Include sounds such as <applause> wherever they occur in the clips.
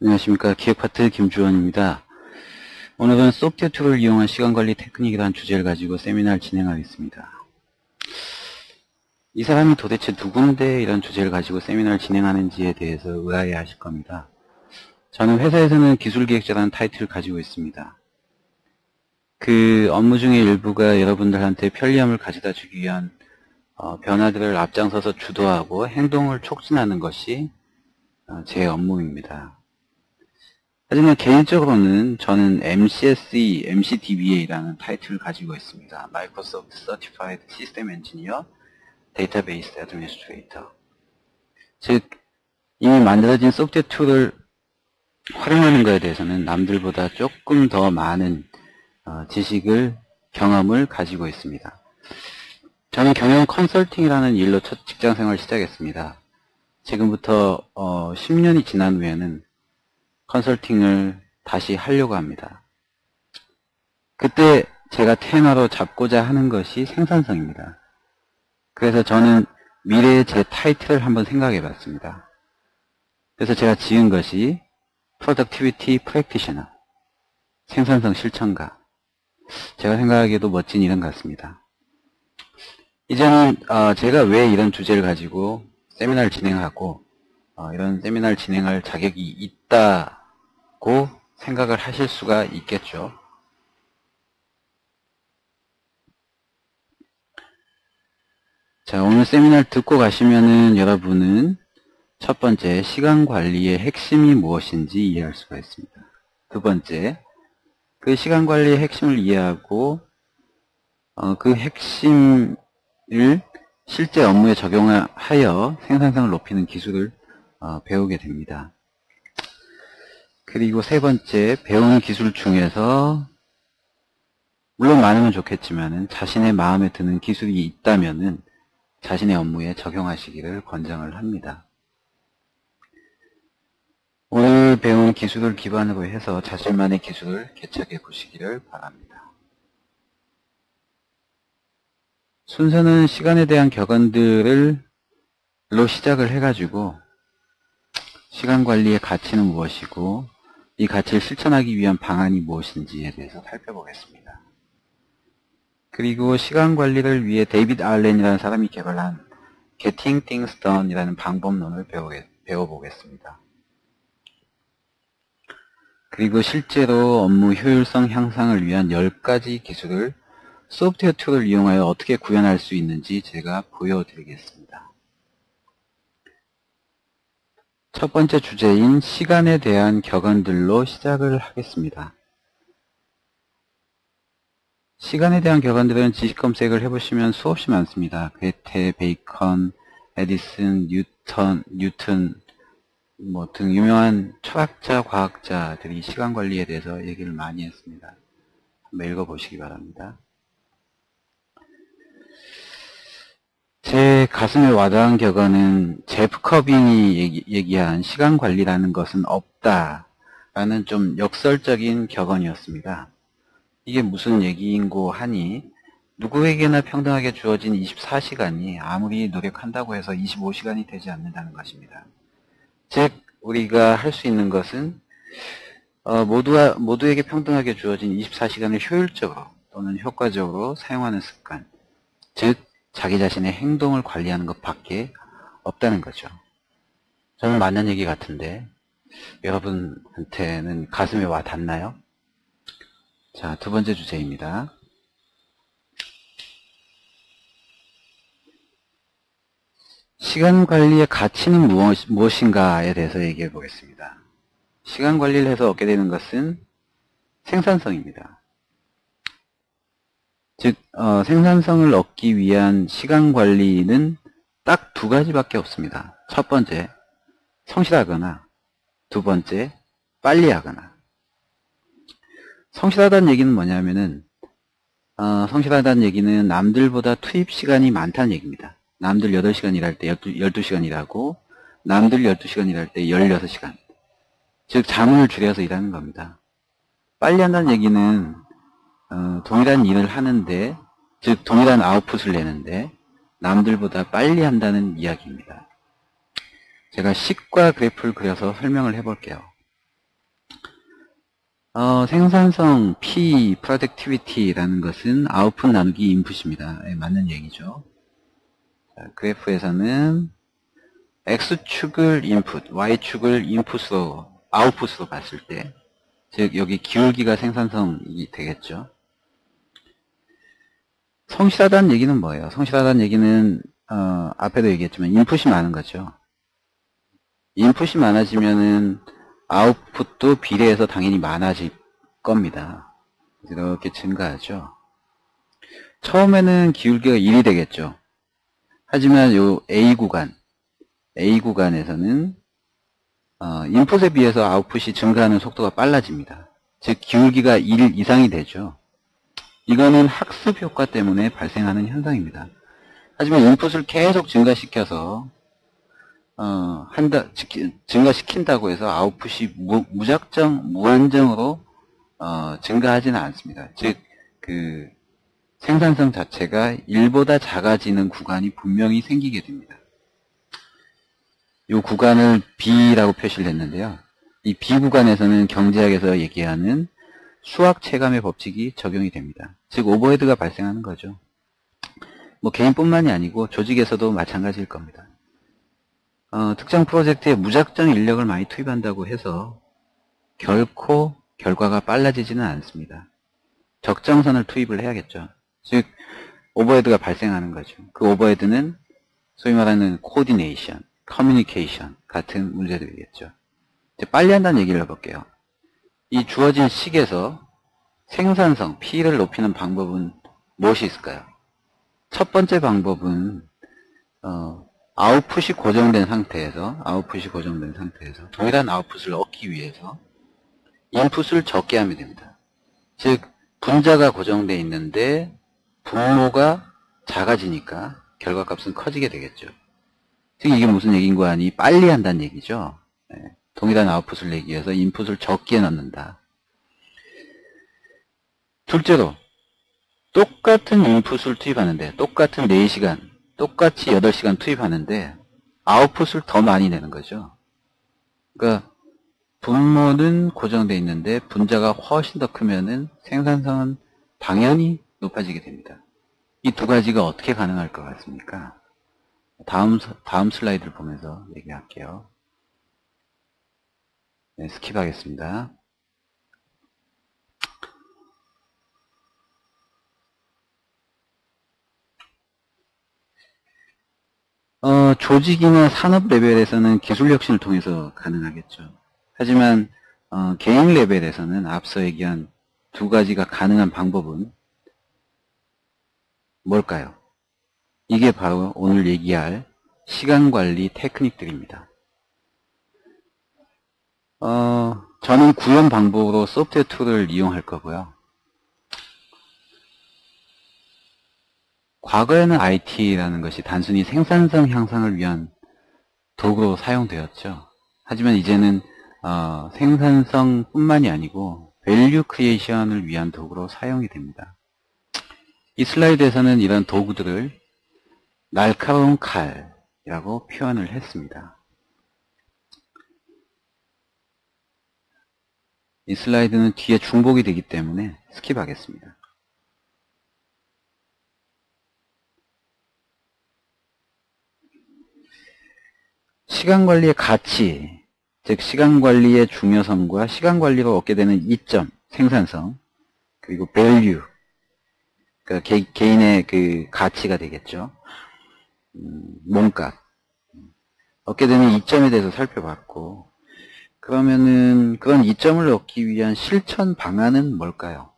안녕하십니까 기획파트 김주원입니다. 오늘은 소프트웨어 툴을 이용한 시간관리 테크닉이라는 주제를 가지고 세미나를 진행하겠습니다. 이 사람이 도대체 누군데 이런 주제를 가지고 세미나를 진행하는지에 대해서 의아해 하실 겁니다. 저는 회사에서는 기술기획자라는 타이틀을 가지고 있습니다. 그 업무 중의 일부가 여러분들한테 편리함을 가져다 주기 위한 어, 변화들을 앞장서서 주도하고 행동을 촉진하는 것이 어, 제 업무입니다. 하지만 개인적으로는 저는 MCSE, MCDBA라는 타이틀을 가지고 있습니다. Microsoft Certified System Engineer, Database Administrator. 즉, 이미 만들어진 소프트웨어 툴을 활용하는 것에 대해서는 남들보다 조금 더 많은 어, 지식을, 경험을 가지고 있습니다. 저는 경영 컨설팅이라는 일로 첫 직장 생활을 시작했습니다. 지금부터 어, 10년이 지난 후에는 컨설팅을 다시 하려고 합니다. 그때 제가 테마로 잡고자 하는 것이 생산성입니다. 그래서 저는 미래의 제 타이틀을 한번 생각해 봤습니다. 그래서 제가 지은 것이 Productivity Practitioner, 생산성 실천가. 제가 생각하기에도 멋진 이름 같습니다. 이제는 어, 제가 왜 이런 주제를 가지고 세미나를 진행하고 어, 이런 세미나를 진행할 자격이 있다 고 생각을 하실 수가 있겠죠. 자, 오늘 세미나를 듣고 가시면은 여러분은 첫 번째, 시간 관리의 핵심이 무엇인지 이해할 수가 있습니다. 두 번째, 그 시간 관리의 핵심을 이해하고 어, 그 핵심을 실제 업무에 적용하여 생산성을 높이는 기술을 어, 배우게 됩니다. 그리고 세 번째, 배우는 기술 중에서 물론 많으면 좋겠지만 자신의 마음에 드는 기술이 있다면 자신의 업무에 적용하시기를 권장을 합니다. 오늘 배운 기술을 기반으로 해서 자신만의 기술을 개척해 보시기를 바랍니다. 순서는 시간에 대한 격언들을 로 시작을 해가지고 시간 관리의 가치는 무엇이고 이 가치를 실천하기 위한 방안이 무엇인지에 대해서 살펴보겠습니다. 그리고 시간 관리를 위해 데이비드 알렌이라는 사람이 개발한 Getting Things Done 이라는 방법론을 배워보겠습니다. 그리고 실제로 업무 효율성 향상을 위한 10가지 기술을 소프트웨어 툴을 이용하여 어떻게 구현할 수 있는지 제가 보여드리겠습니다. 첫 번째 주제인 시간에 대한 격언들로 시작을 하겠습니다. 시간에 대한 격언들은 지식 검색을 해보시면 수없이 많습니다. 괴테, 베이컨, 에디슨, 뉴턴, 뉴튼 뭐 등 유명한 철학자, 과학자들이 시간 관리에 대해서 얘기를 많이 했습니다. 한번 읽어보시기 바랍니다. 제 가슴에 와닿은 격언은 제프 커빙이 얘기, 한 시간 관리라는 것은 없다라는 좀 역설적인 격언이었습니다. 이게 무슨 얘기인고 하니 누구에게나 평등하게 주어진 24시간이 아무리 노력한다고 해서 25시간이 되지 않는다는 것입니다. 즉 우리가 할 수 있는 것은 어, 모두가, 모두에게 평등하게 주어진 24시간을 효율적으로 또는 효과적으로 사용하는 습관 즉 자기 자신의 행동을 관리하는 것밖에 없다는 거죠. 저는 맞는 얘기 같은데 여러분한테는 가슴에 와 닿나요? 자, 두 번째 주제입니다. 시간 관리의 가치는 무엇, 무엇인가에 대해서 얘기해 보겠습니다. 시간 관리를 해서 얻게 되는 것은 생산성입니다. 즉, 어, 생산성을 얻기 위한 시간 관리는 딱 두 가지밖에 없습니다. 첫 번째, 성실하거나, 두 번째, 빨리 하거나. 성실하다는 얘기는 뭐냐면은 어, 성실하다는 얘기는 남들보다 투입 시간이 많다는 얘기입니다. 남들 8시간 일할 때 12, 시간 일하고 남들 12시간 일할 때 16시간 즉 잠을 줄여서 일하는 겁니다. 빨리 한다는 얘기는 어, 동일한 일을 하는데 즉 동일한 아웃풋을 내는데 남들보다 빨리 한다는 이야기입니다. 제가 식과 그래프를 그려서 설명을 해볼게요. 어, 생산성 P, productivity라는 것은 아웃풋 나누기 인풋입니다. 예, 맞는 얘기죠. 자, 그래프에서는 X축을 인풋, Y축을 인풋으로, 아웃풋으로 봤을 때, 즉, 여기 기울기가 생산성이 되겠죠. 성실하다는 얘기는 뭐예요? 성실하다는 얘기는, 어, 앞에도 얘기했지만, 인풋이 많은 거죠. 인풋이 많아지면은, 아웃풋도 비례해서 당연히 많아질 겁니다. 이렇게 증가하죠. 처음에는 기울기가 1이 되겠죠. 하지만 요 A 구간, A 구간에서는 어, 인풋에 비해서 아웃풋이 증가하는 속도가 빨라집니다. 즉 기울기가 1 이상이 되죠. 이거는 학습 효과 때문에 발생하는 현상입니다. 하지만 인풋을 계속 증가시켜서 어, 한다, 증가시킨다고 해서 아웃풋이 무, 무작정, 무한정으로 어, 증가하지는 않습니다. 즉, 그 생산성 자체가 1보다 작아지는 구간이 분명히 생기게 됩니다. 이 구간을 B라고 표시를 했는데요. 이 B 구간에서는 경제학에서 얘기하는 수학 체감의 법칙이 적용이 됩니다. 즉 오버헤드가 발생하는 거죠. 뭐 개인뿐만이 아니고 조직에서도 마찬가지일 겁니다. 어, 특정 프로젝트에 무작정 인력을 많이 투입한다고 해서 결코 결과가 빨라지지는 않습니다. 적정선을 투입을 해야겠죠. 즉 overhead가 발생하는 거죠. 그 overhead는 소위 말하는 coordination, 커뮤니케이션 같은 문제들이겠죠. 이제 빨리 한다는 얘기를 해볼게요. 이 주어진 식에서 생산성, P를 높이는 방법은 무엇이 있을까요? 첫 번째 방법은 어, 아웃풋이 고정된 상태에서 아웃풋이 고정된 상태에서 동일한 아웃풋을 얻기 위해서 인풋을 적게 하면 됩니다. 즉 분자가 고정되어 있는데 분모가 작아지니까 결과값은 커지게 되겠죠. 즉 이게 무슨 얘기인고 하니 빨리 한다는 얘기죠. 네. 동일한 아웃풋을 내기 위해서 인풋을 적게 넣는다. 둘째로 똑같은 인풋을 투입하는데 똑같은 4시간 똑같이 8시간 투입하는데 아웃풋을 더 많이 내는 거죠. 그러니까 분모는 고정되어 있는데 분자가 훨씬 더 크면은 생산성은 당연히 높아지게 됩니다. 이 두 가지가 어떻게 가능할 것 같습니까? 다음, 다음 슬라이드를 보면서 얘기할게요. 네, 스킵하겠습니다. 어, 조직이나 산업 레벨에서는 기술 혁신을 통해서 가능하겠죠. 하지만 어, 개인 레벨에서는 앞서 얘기한 두 가지가 가능한 방법은 뭘까요? 이게 바로 오늘 얘기할 시간관리 테크닉들입니다. 어, 저는 구현 방법으로 소프트웨어 툴을 이용할 거고요. 과거에는 IT라는 것이 단순히 생산성 향상을 위한 도구로 사용되었죠. 하지만 이제는 어, 생산성 뿐만이 아니고 value creation을 위한 도구로 사용이 됩니다. 이 슬라이드에서는 이런 도구들을 날카로운 칼이라고 표현을 했습니다. 이 슬라이드는 뒤에 중복이 되기 때문에 skip하겠습니다. 시간 관리의 가치, 즉 시간 관리의 중요성과 시간 관리로 얻게 되는 이점, 생산성, 그리고 value, 그 개, 개인의 그 가치가 되겠죠. 음, 몸값. 얻게 되는 이점에 대해서 살펴봤고, 그러면은 그런 이점을 얻기 위한 실천 방안은 뭘까요?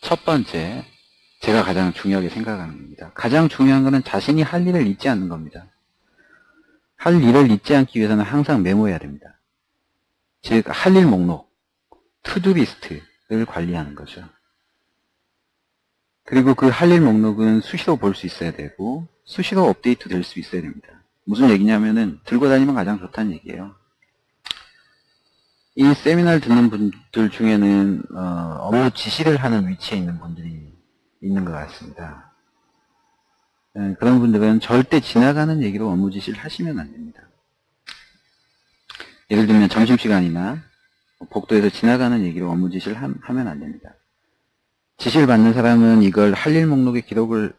첫 번째, 제가 가장 중요하게 생각하는 겁니다. 가장 중요한 것은 자신이 할 일을 잊지 않는 겁니다. 할 일을 잊지 않기 위해서는 항상 메모해야 됩니다. 즉, 할 일 목록, to-do list를 관리하는 거죠. 그리고 그 할 일 목록은 수시로 볼 수 있어야 되고, 수시로 업데이트 될 수 있어야 됩니다. 무슨 얘기냐면은, 들고 다니면 가장 좋다는 얘기예요. 이 세미나를 듣는 분들 중에는, 어, 업무 지시를 하는 위치에 있는 분들이 있는 것 같습니다. 예, 그런 분들은 절대 지나가는 얘기로 업무 지시를 하시면 안 됩니다. 예를 들면 점심시간이나 복도에서 지나가는 얘기로 업무 지시를 하, 하면 안 됩니다. 지시를 받는 사람은 이걸 할 일 목록에 기록을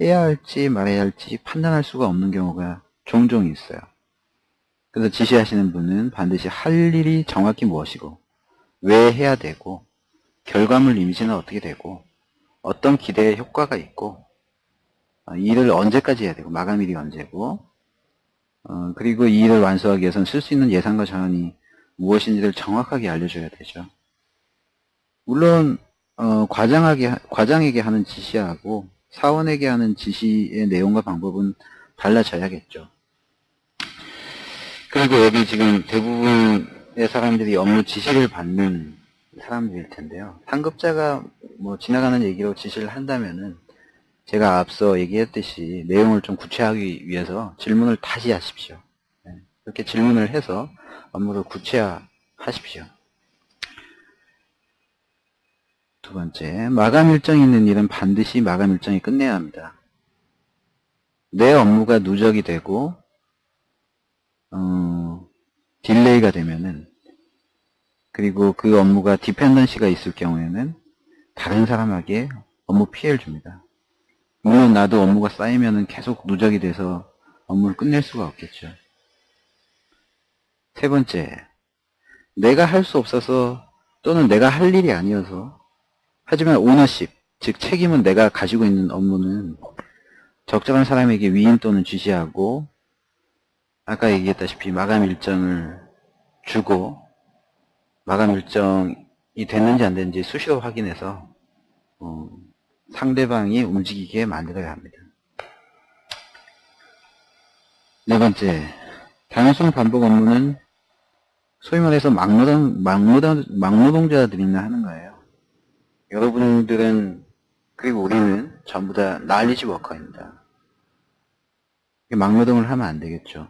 해야 할지 말아야 할지 판단할 수가 없는 경우가 종종 있어요. 그래서 지시하시는 분은 반드시 할 일이 정확히 무엇이고 왜 해야 되고 결과물 이미지는 어떻게 되고 어떤 기대의 효과가 있고 일을 언제까지 해야 되고 마감일이 언제고 어, 그리고 이 일을 완수하기 위해서는 쓸 수 있는 예산과 자원이 무엇인지를 정확하게 알려줘야 되죠. 물론 어, 과장하게, 과장에게 하는 지시하고 사원에게 하는 지시의 내용과 방법은 달라져야겠죠. 그리고 여기 지금 대부분의 사람들이 업무 지시를 받는 사람들일 텐데요. 상급자가 뭐 지나가는 얘기로 지시를 한다면은 제가 앞서 얘기했듯이 내용을 좀 구체화하기 위해서 질문을 다시 하십시오. 네, 이렇게 질문을 해서 업무를 구체화하십시오. 두 번째, 마감 일정이 있는 일은 반드시 마감 일정이 끝내야 합니다. 내 업무가 누적이 되고 어, delay가 되면은 그리고 그 업무가 dependency가 있을 경우에는 다른 사람에게 업무 피해를 줍니다. 물론 나도 업무가 쌓이면은 계속 누적이 돼서 업무를 끝낼 수가 없겠죠. 세 번째, 내가 할 수 없어서 또는 내가 할 일이 아니어서 하지만 ownership, 즉 책임은 내가 가지고 있는 업무는 적절한 사람에게 위임 또는 지시하고 아까 얘기했다시피 마감 일정을 주고 마감 일정이 됐는지 안 됐는지 수시로 확인해서 어, 상대방이 움직이게 만들어야 합니다. 네 번째, 단순 반복 업무는 소위 말해서 막노동, 막노동, 막노동자들이나 하는 거예요. 여러분들은 그리고 우리는 전부 다 난리지 워커입니다. 막노동을 하면 안 되겠죠.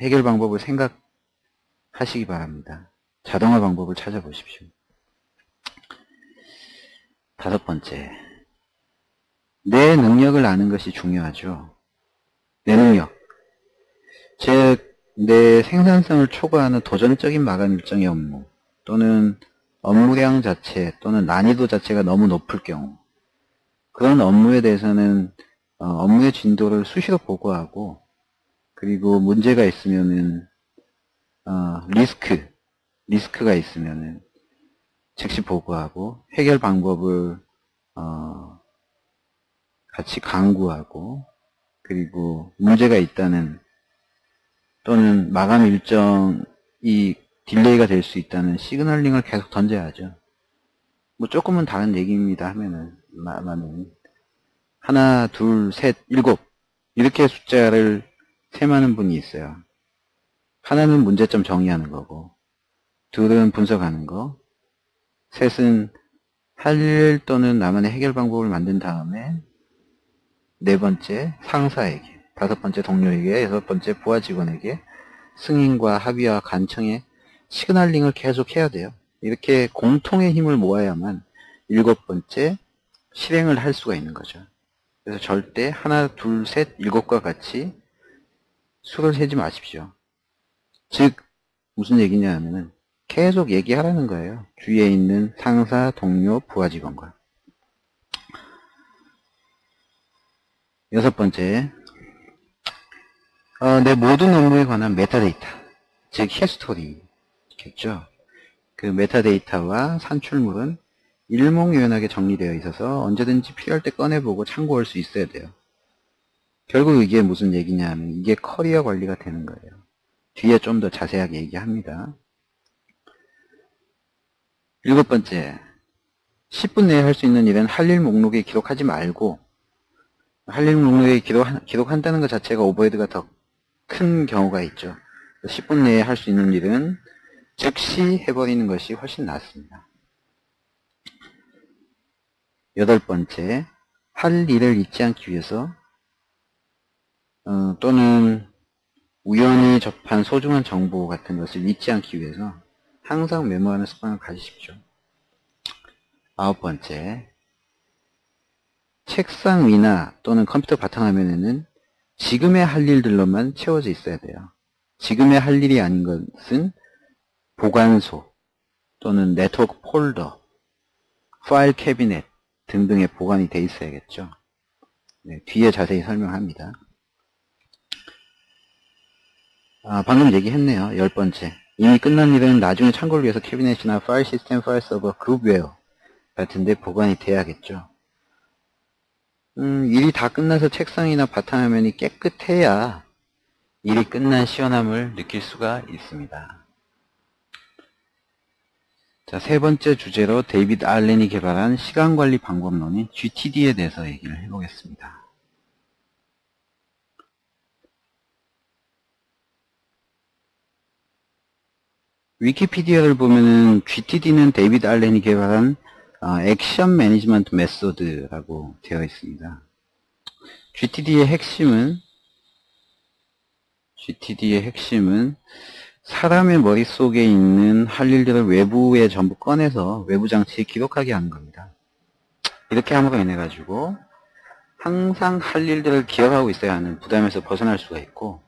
해결 방법을 생각하시기 바랍니다. 자동화 방법을 찾아보십시오. 다섯 번째, 내 능력을 아는 것이 중요하죠. 내 능력. 즉, 내 생산성을 초과하는 도전적인 마감 일정의 업무 또는 업무량 자체 또는 난이도 자체가 너무 높을 경우 그런 업무에 대해서는 어, 업무의 진도를 수시로 보고하고 그리고 문제가 있으면은 어, 리스크 리스크가 있으면은 즉시 보고하고 해결 방법을 어, 같이 강구하고 그리고 문제가 있다는 또는 마감 일정이 delay가 될 수 있다는 signaling을 계속 던져야죠. 뭐 조금은 다른 얘기입니다 하면은 마는 하나, 둘, 셋, 일곱 이렇게 숫자를 셈하는 분이 있어요. 하나는 문제점 정의하는 거고 둘은 분석하는 거 셋은 할 일 또는 나만의 해결 방법을 만든 다음에 네 번째 상사에게 다섯 번째 동료에게 여섯 번째 부하 직원에게 승인과 합의와 간청에 시그널링을 계속 해야 돼요. 이렇게 공통의 힘을 모아야만 일곱 번째 실행을 할 수가 있는 거죠. 그래서 절대 하나, 둘, 셋, 일곱과 같이 수를 세지 마십시오. 즉 무슨 얘기냐 하면은 계속 얘기하라는 거예요. 주위에 있는 상사, 동료, 부하 직원과. 여섯 번째, 어, 내 모든 업무에 관한 메타데이터, 즉 히스토리겠죠. 그 metadata와 산출물은 일목요연하게 정리되어 있어서 언제든지 필요할 때 꺼내보고 참고할 수 있어야 돼요. 결국 이게 무슨 얘기냐 하면 이게 커리어 관리가 되는 거예요. 뒤에 좀 더 자세하게 얘기합니다. 일곱 번째, 10분 내에 할 수 있는 일은 할 일 목록에 기록하지 말고 할일 목록에 기록, 기록한다는 것 자체가 오버헤드가 더 큰 경우가 있죠. 10분 내에 할 수 있는 일은 즉시 해버리는 것이 훨씬 낫습니다. 여덟 번째, 할 일을 잊지 않기 위해서 어, 또는 우연히 접한 소중한 정보 같은 것을 잊지 않기 위해서 항상 메모하는 습관을 가지십시오. 아홉 번째, 책상 위나 또는 컴퓨터 바탕화면에는 지금의 할 일들로만 채워져 있어야 돼요. 지금의 할 일이 아닌 것은 보관소, 또는 네트워크 폴더, 파일 캐비넷 등등에 보관이 돼 있어야겠죠. 네, 뒤에 자세히 설명합니다. 아, 방금 얘기했네요. 열 번째. 이미 끝난 일은 나중에 참고를 위해서 캐비넷이나 파일 시스템, 파일 서버, 그룹웨어 같은 데 보관이 돼야겠죠. 음, 일이 다 끝나서 책상이나 바탕화면이 깨끗해야 일이 끝난 시원함을 느낄 수가 있습니다. 자, 세 번째 주제로 데이비드 알렌이 개발한 시간관리 방법론인 GTD에 대해서 얘기를 해보겠습니다. 위키피디아를 보면은 GTD는 데이비드 알렌이 개발한 어, action management method라고 되어 있습니다. GTD의 핵심은 GTD의 핵심은 사람의 머릿속에 있는 할 일들을 외부에 전부 꺼내서 외부 장치에 기록하게 하는 겁니다. 이렇게 함으로 인해 가지고 항상 할 일들을 기억하고 있어야 하는 부담에서 벗어날 수가 있고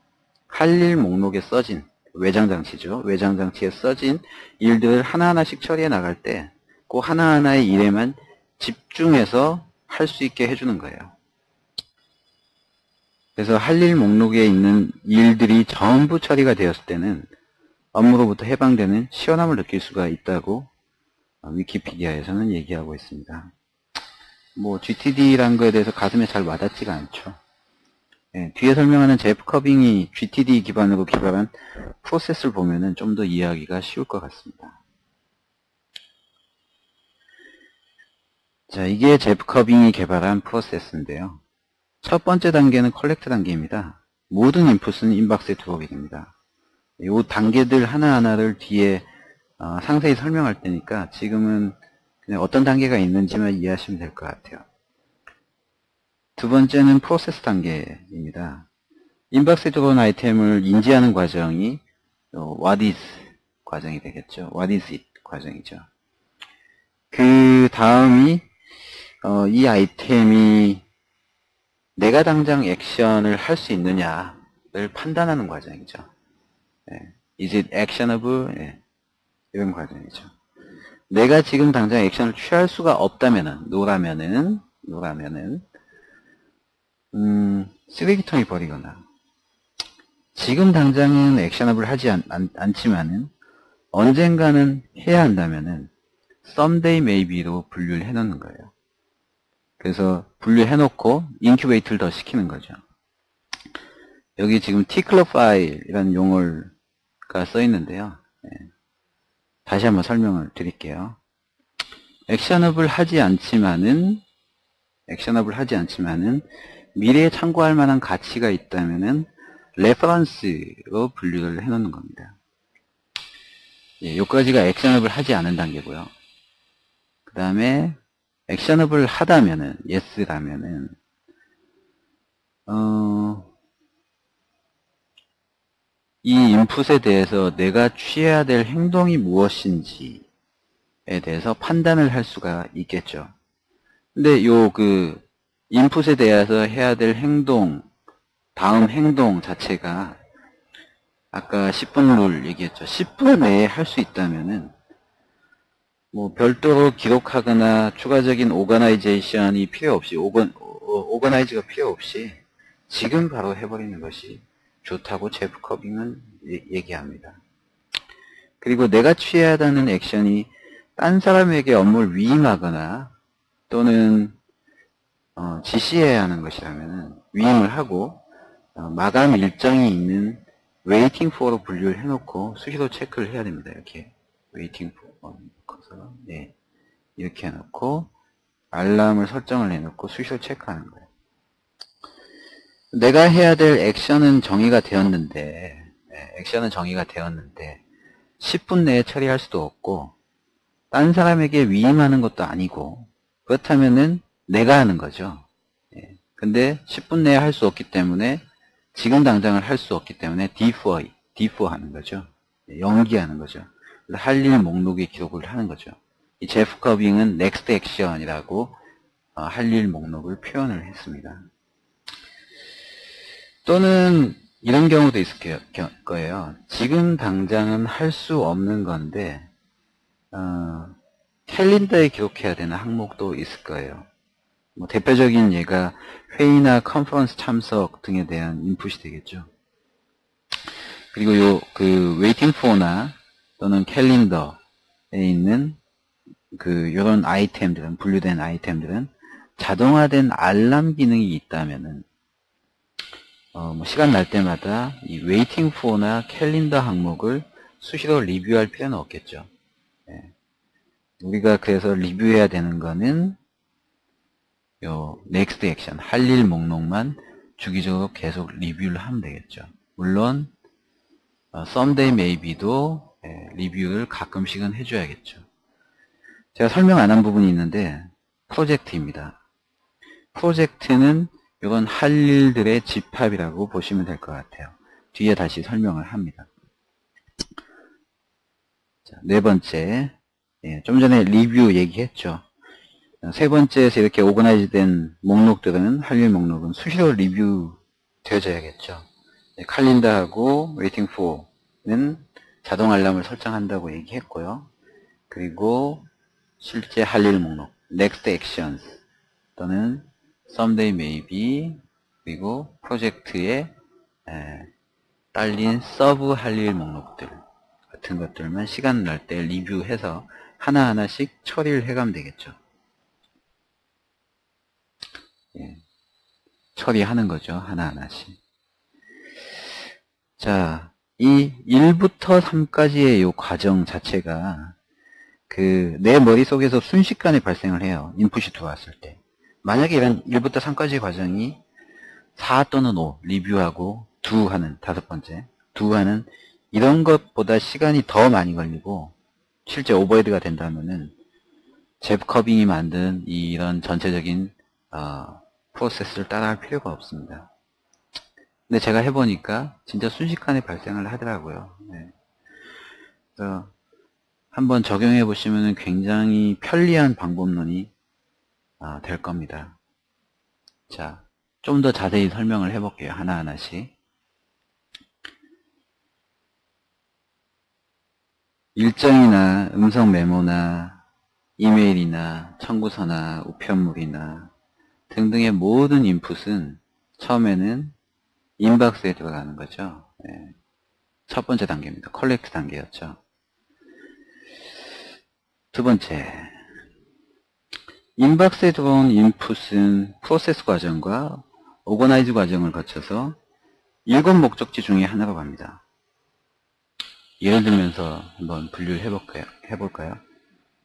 할 일 목록에 써진 외장 장치죠. 외장 장치에 써진 일들을 하나하나씩 처리해 나갈 때 그 하나하나의 일에만 집중해서 할 수 있게 해주는 거예요. 그래서 할 일 목록에 있는 일들이 전부 처리가 되었을 때는 업무로부터 해방되는 시원함을 느낄 수가 있다고 위키피디아에서는 얘기하고 있습니다. 뭐 GTD라는 거에 대해서 가슴에 잘 와닿지가 않죠. 예, 뒤에 설명하는 제프 커빙이 GTD 기반으로 개발한 프로세스를 보면은 좀 더 이해하기가 쉬울 것 같습니다. 자, 이게 제프 커빙이 개발한 프로세스인데요. 첫 번째 단계는 collect 단계입니다. 모든 input은 inbox에 들어오게 됩니다. 이 단계들 하나하나를 뒤에 어, 상세히 설명할 테니까 지금은 그냥 어떤 단계가 있는지만 이해하시면 될 것 같아요. 두 번째는 프로세스 단계입니다. 인박스에 들어온 아이템을 인지하는 과정이 어, what is 과정이 되겠죠. what is it 과정이죠. 그 다음이 어, 이 아이템이 내가 당장 액션을 할 수 있느냐를 판단하는 과정이죠. 예. is it actionable? 예. 이런 과정이죠. 내가 지금 당장 액션을 취할 수가 없다면은, 노라면은, no라면은, 음, 쓰레기통에 버리거나 지금 당장은 actionable하지 않, 않지만은 언젠가는 해야 한다면은 someday maybe로 분류를 해놓는 거예요. 그래서 분류해놓고 incubate를 더 시키는 거죠. 여기 지금 tickler file이라는 용어가 써 있는데요. 네. 다시 한번 설명을 드릴게요. actionable하지 않지만은 actionable하지 않지만은 미래에 참고할 만한 가치가 있다면은 reference로 분류를 해놓는 겁니다. 예, 요까지가 actionable하지 않은 단계고요. 그 다음에 actionable하다면은 yes라면은 어, 이 input에 대해서 내가 취해야 될 행동이 무엇인지에 대해서 판단을 할 수가 있겠죠. 근데 요 그 input에 대해서 해야 될 행동, 다음 행동 자체가 아까 10분 룰 얘기했죠. 10분 내에 할 수 있다면은 뭐 별도로 기록하거나 추가적인 오가나이제이션이 필요 없이 organ, organize가 필요 없이 지금 바로 해버리는 것이 좋다고 제프 커빙은 얘기합니다. 그리고 내가 취해야 하는 액션이 딴 사람에게 업무를 위임하거나 또는 어, 지시해야 하는 것이라면 위임을 하고 어, 마감 일정이 있는 waiting for로 분류를 해놓고 수시로 체크를 해야 됩니다. 이렇게 서 네. 이렇게 해놓고 알람을 설정을 해놓고 수시로 체크하는 거예요. 내가 해야 될 액션은 정의가 되었는데 네, 액션은 정의가 되었는데 10분 내에 처리할 수도 없고 딴 사람에게 위임하는 것도 아니고 그렇다면은 내가 하는 거죠. 예. 근데 10분 내에 할 수 없기 때문에 지금 당장을 할 수 없기 때문에 defer, defer 하는 거죠. 예, 연기하는 거죠. 할일 목록에 기록을 하는 거죠. 이 제프 커빙은 next action이라고 어, 할일 목록을 표현을 했습니다. 또는 이런 경우도 있을 거예요. 지금 당장은 할 수 없는 건데 어, 캘린더에 기록해야 되는 항목도 있을 거예요. 뭐 대표적인 예가 회의나 컨퍼런스 참석 등에 대한 input이 되겠죠. 그리고 요 그 waiting for나 또는 캘린더에 있는 그 요런 아이템들은 분류된 아이템들은 자동화된 알람 기능이 있다면은 어, 뭐 시간 날 때마다 이 waiting for나 캘린더 항목을 수시로 리뷰할 필요는 없겠죠. 네. 우리가 그래서 리뷰해야 되는 거는 요 next action 할 일 목록만 주기적으로 계속 리뷰를 하면 되겠죠. 물론 어, someday maybe도 예, 리뷰를 가끔씩은 해줘야겠죠. 제가 설명 안 한 부분이 있는데 프로젝트입니다. 프로젝트는 이건 할 일들의 집합이라고 보시면 될 것 같아요. 뒤에 다시 설명을 합니다. 자, 네 번째, 예, 좀 전에 리뷰 얘기했죠. 세 번째에서 이렇게 organize 된 목록들은 할 일 목록은 수시로 리뷰 되어져야겠죠. 네, 칼린다하고 waiting for는 자동 알람을 설정한다고 얘기했고요. 그리고 실제 할 일 목록 next actions 또는 someday maybe 그리고 프로젝트에 딸린 sub 할 일 목록들 같은 것들만 시간 날 때 리뷰해서 하나하나씩 처리를 해가면 되겠죠. 예, 처리하는 거죠. 하나하나씩. 자, 이 1부터 3까지의 이 과정 자체가 그 내 머릿속에서 순식간에 발생을 해요. 인풋이 들어왔을 때. 만약에 이런 1부터 3까지의 과정이 4 또는 5 리뷰하고 두 하는 다섯 번째 두 하는 이런 것보다 시간이 더 많이 걸리고 실제 오버헤드가 된다면은 제프 커빙이 만든 이런 전체적인 어, 프로세스를 따라할 필요가 없습니다. 근데 제가 해보니까 진짜 순식간에 발생을 하더라고요. 네. 그래서 한번 적용해 보시면 굉장히 편리한 방법론이 어, 될 겁니다. 자, 좀 더 자세히 설명을 해볼게요. 하나하나씩. 일정이나 음성 메모나 이메일이나 청구서나 우편물이나 등등의 모든 인풋은 처음에는 inbox에 들어가는 거죠. 네. 첫 번째 단계입니다. collect 단계였죠. 두 번째, inbox에 들어온 인풋은 process 과정과 organize 과정을 거쳐서 일곱 목적지 중에 하나로 갑니다. 예를 들면서 한번 분류를 해볼까요? 해볼까요?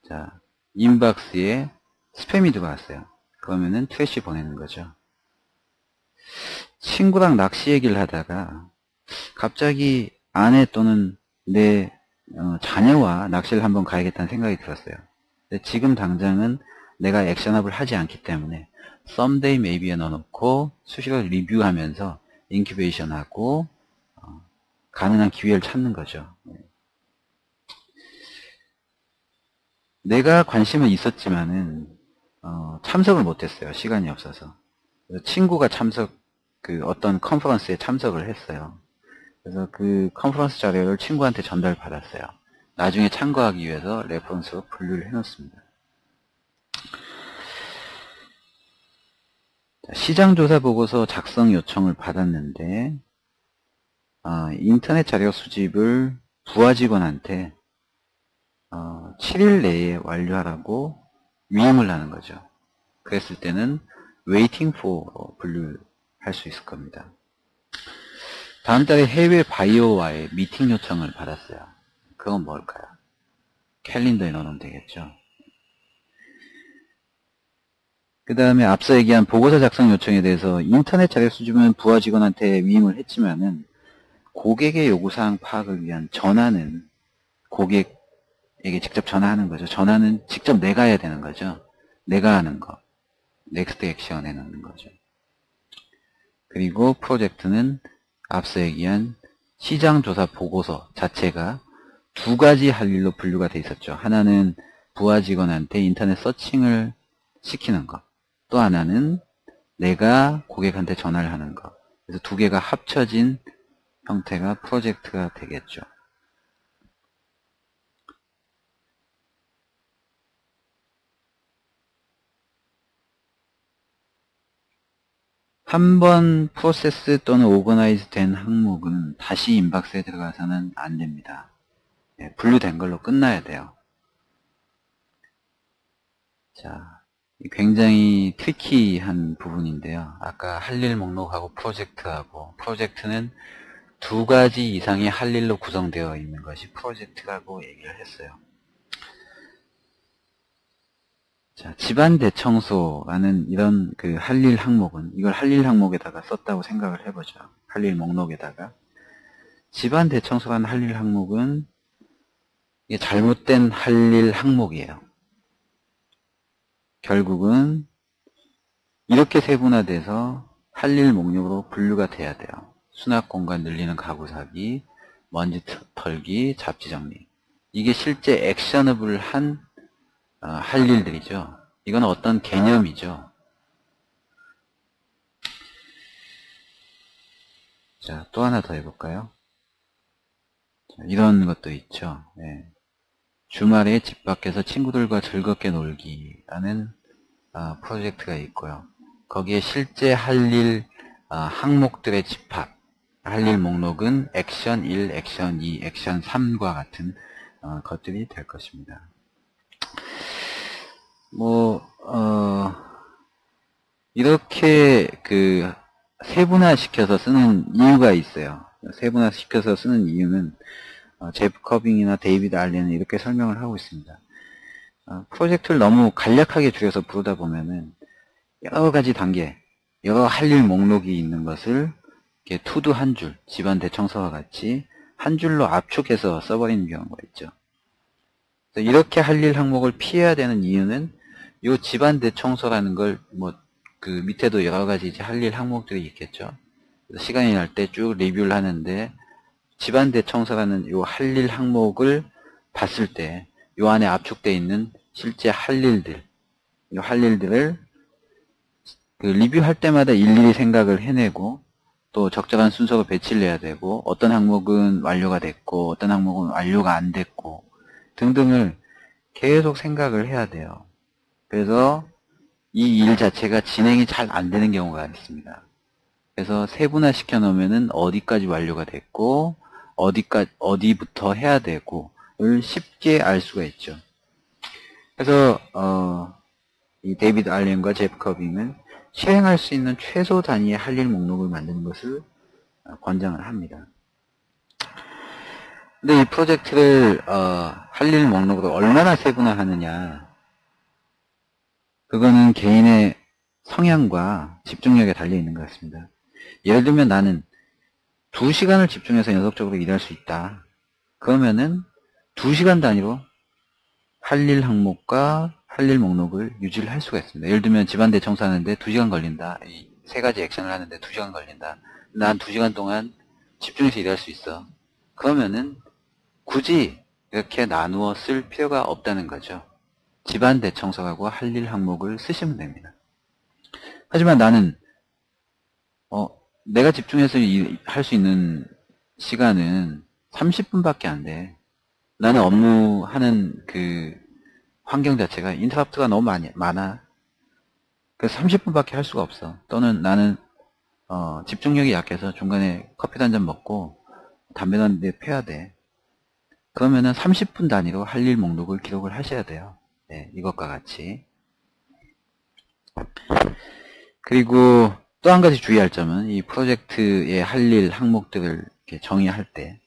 자, inbox에 스팸이 들어왔어요. 그러면은 trash 보내는 거죠. 친구랑 낚시 얘기를 하다가 갑자기 아내 또는 내 어, 자녀와 낚시를 한번 가야겠다는 생각이 들었어요. 지금 당장은 내가 action을 하지 않기 때문에 someday maybe에 넣어놓고 수시로 리뷰하면서 incubation하고 어, 가능한 기회를 찾는 거죠. 내가 관심은 있었지만은 어, 참석을 못했어요. 시간이 없어서. 친구가 참석, 그 어떤 컨퍼런스에 참석을 했어요. 그래서 그 컨퍼런스 자료를 친구한테 전달받았어요. 나중에 참고하기 위해서 reference로 분류를 해놓습니다. 시장조사 보고서 작성 요청을 받았는데 어, 인터넷 자료 수집을 부하 직원한테 어, 7일 내에 완료하라고 위임을 하는 거죠. 그랬을 때는 waiting for로 분류 할 수 있을 겁니다. 다음 달에 해외 바이오와의 미팅 요청을 받았어요. 그건 뭘까요? 캘린더에 넣으면 되겠죠. 그 다음에 앞서 얘기한 보고서 작성 요청에 대해서 인터넷 자료 수집은 부하 직원한테 위임을 했지만은 고객의 요구사항 파악을 위한 전화는 고객에게 직접 전화하는 거죠. 전화는 직접 내가 해야 되는 거죠. 내가 하는 거. next action에 넣는 거죠. 그리고 프로젝트는 앞서 얘기한 시장조사 보고서 자체가 두 가지 할 일로 분류가 돼 있었죠. 하나는 부하 직원한테 인터넷 서칭을 시키는 것. 또 하나는 내가 고객한테 전화를 하는 것. 그래서 두 개가 합쳐진 형태가 프로젝트가 되겠죠. 한 번 프로세스 또는 오거나이즈 된 항목은 다시 인박스에 들어가서는 안 됩니다. 예, 분류된 걸로 끝나야 돼요. 자, 굉장히 트리키한 부분인데요. 아까 할 일 목록하고 프로젝트하고 프로젝트는 두 가지 이상의 할 일로 구성되어 있는 것이 프로젝트라고 얘기를 했어요. 자, 집안 대청소라는 이런 그 할일 항목은 이걸 할일 항목에다가 썼다고 생각을 해보죠. 할일 목록에다가 집안 대청소라는 할일 항목은 이게 잘못된 할일 항목이에요. 결국은 이렇게 세분화돼서 할일 목록으로 분류가 돼야 돼요. 수납 공간 늘리는 가구 사기, 먼지 털기, 잡지 정리. 이게 실제 액셔너블 한 어, 할 일들이죠. 이건 어떤 개념이죠. 자, 또 하나 더 해볼까요? 자, 이런 것도 있죠. 네. 주말에 집 밖에서 친구들과 즐겁게 놀기라는 어, 프로젝트가 있고요. 거기에 실제 할일 어, 항목들의 집합, 할 일 목록은 액션 1, 액션 2, 액션 3과 같은 어, 것들이 될 것입니다. 뭐, 어, 이렇게 그 세분화시켜서 쓰는 이유가 있어요. 세분화시켜서 쓰는 이유는 어, 제프 커빙이나 데이비드 알렌은 이렇게 설명을 하고 있습니다. 어, 프로젝트를 너무 간략하게 줄여서 부르다 보면은 여러 가지 단계, 여러 할 일 목록이 있는 것을 이렇게 to-do 한 줄, 집안 대청소와 같이 한 줄로 압축해서 써버리는 경우가 있죠. 이렇게 할 일 항목을 피해야 되는 이유는 이 집안 대청소라는 걸 뭐 그 밑에도 여러 가지 할일 항목들이 있겠죠. 시간이 날 때 쭉 리뷰를 하는데 집안 대청소라는 이 할 일 항목을 봤을 때 이 안에 압축되어 있는 실제 할 일들, 이 할 일들을 그 리뷰할 때마다 일일이 생각을 해내고 또 적절한 순서로 배치를 해야 되고 어떤 항목은 완료가 됐고 어떤 항목은 완료가 안 됐고 등등을 계속 생각을 해야 돼요. 그래서 이 일 자체가 진행이 잘 안 되는 경우가 있습니다. 그래서 세분화 시켜 놓으면은 어디까지 완료가 됐고 어디까지 어디부터 해야 되고를 쉽게 알 수가 있죠. 그래서 어, 이 데이비드 알렌과 제프 커빙은 실행할 수 있는 최소 단위의 할 일 목록을 만드는 것을 권장을 합니다. 근데 이 프로젝트를 어, 할 일 목록으로 얼마나 세분화하느냐 그거는 개인의 성향과 집중력에 달려 있는 것 같습니다. 예를 들면 나는 2시간을 집중해서 연속적으로 일할 수 있다. 그러면은 2시간 단위로 할 일 항목과 할 일 목록을 유지를 할 수가 있습니다. 예를 들면 집안 대 청소하는데 2시간 걸린다. 이 세 가지 액션을 하는데 2시간 걸린다. 난 2시간 동안 집중해서 일할 수 있어. 그러면은 굳이 이렇게 나누어 쓸 필요가 없다는 거죠. 집안 대청소하고 할 일 항목을 쓰시면 됩니다. 하지만 나는 어, 내가 집중해서 할 수 있는 시간은 30분밖에 안 돼. 나는 업무하는 그 환경 자체가 인터럽트가 너무 많이, 많아. 그래서 30분밖에 할 수가 없어. 또는 나는 어, 집중력이 약해서 중간에 커피 한 잔 먹고 담배 한대 펴야 돼. 그러면은 30분 단위로 할 일 목록을 기록을 하셔야 돼요. 네, 이것과 같이. 그리고 또 한 가지 주의할 점은 이 프로젝트의 할 일 항목들을 정의할 때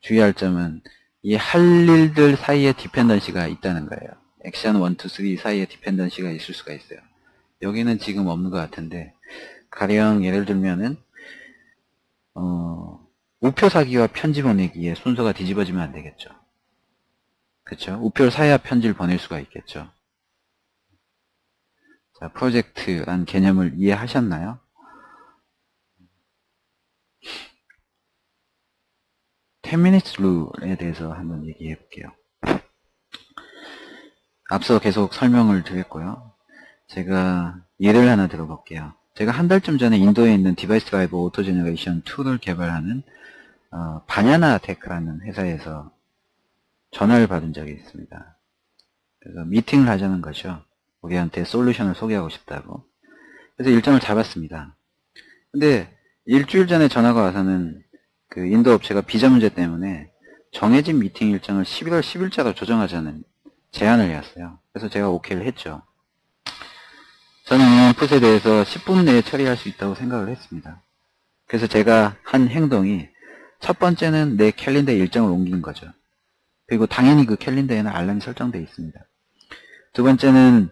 주의할 점은 이 할 일들 사이에 디펜던시가 있다는 거예요. 액션 1, 2, 3 사이에 디펜던시가 있을 수가 있어요. 여기는 지금 없는 것 같은데 가령 예를 들면은 어, 우표 사기와 편지 보내기에 순서가 뒤집어지면 안 되겠죠. 그렇죠? 우표를 사야 편지를 보낼 수가 있겠죠. 자, 프로젝트란 개념을 이해하셨나요? (10minutes rule에 대해서 한번 얘기해 볼게요. 앞서 계속 설명을 드렸고요. 제가 예를 하나 들어볼게요. 제가 한 달쯤 전에 인도에 있는 device driver auto generation tool을 개발하는 어, 바냐나 테크라는 회사에서 전화를 받은 적이 있습니다. 그래서 미팅을 하자는 거죠. 우리한테 솔루션을 소개하고 싶다고. 그래서 일정을 잡았습니다. 근데 일주일 전에 전화가 와서는 그 인도 업체가 비자 문제 때문에 정해진 미팅 일정을 11월 10일자로 조정하자는 제안을 해왔어요. 그래서 제가 오케이를 했죠. 저는 이 인풋에 대해서 10분 내에 처리할 수 있다고 생각을 했습니다. 그래서 제가 한 행동이 첫 번째는 내 캘린더 일정을 옮긴 거죠. 그리고 당연히 그 캘린더에는 알람이 설정되어 있습니다. 두 번째는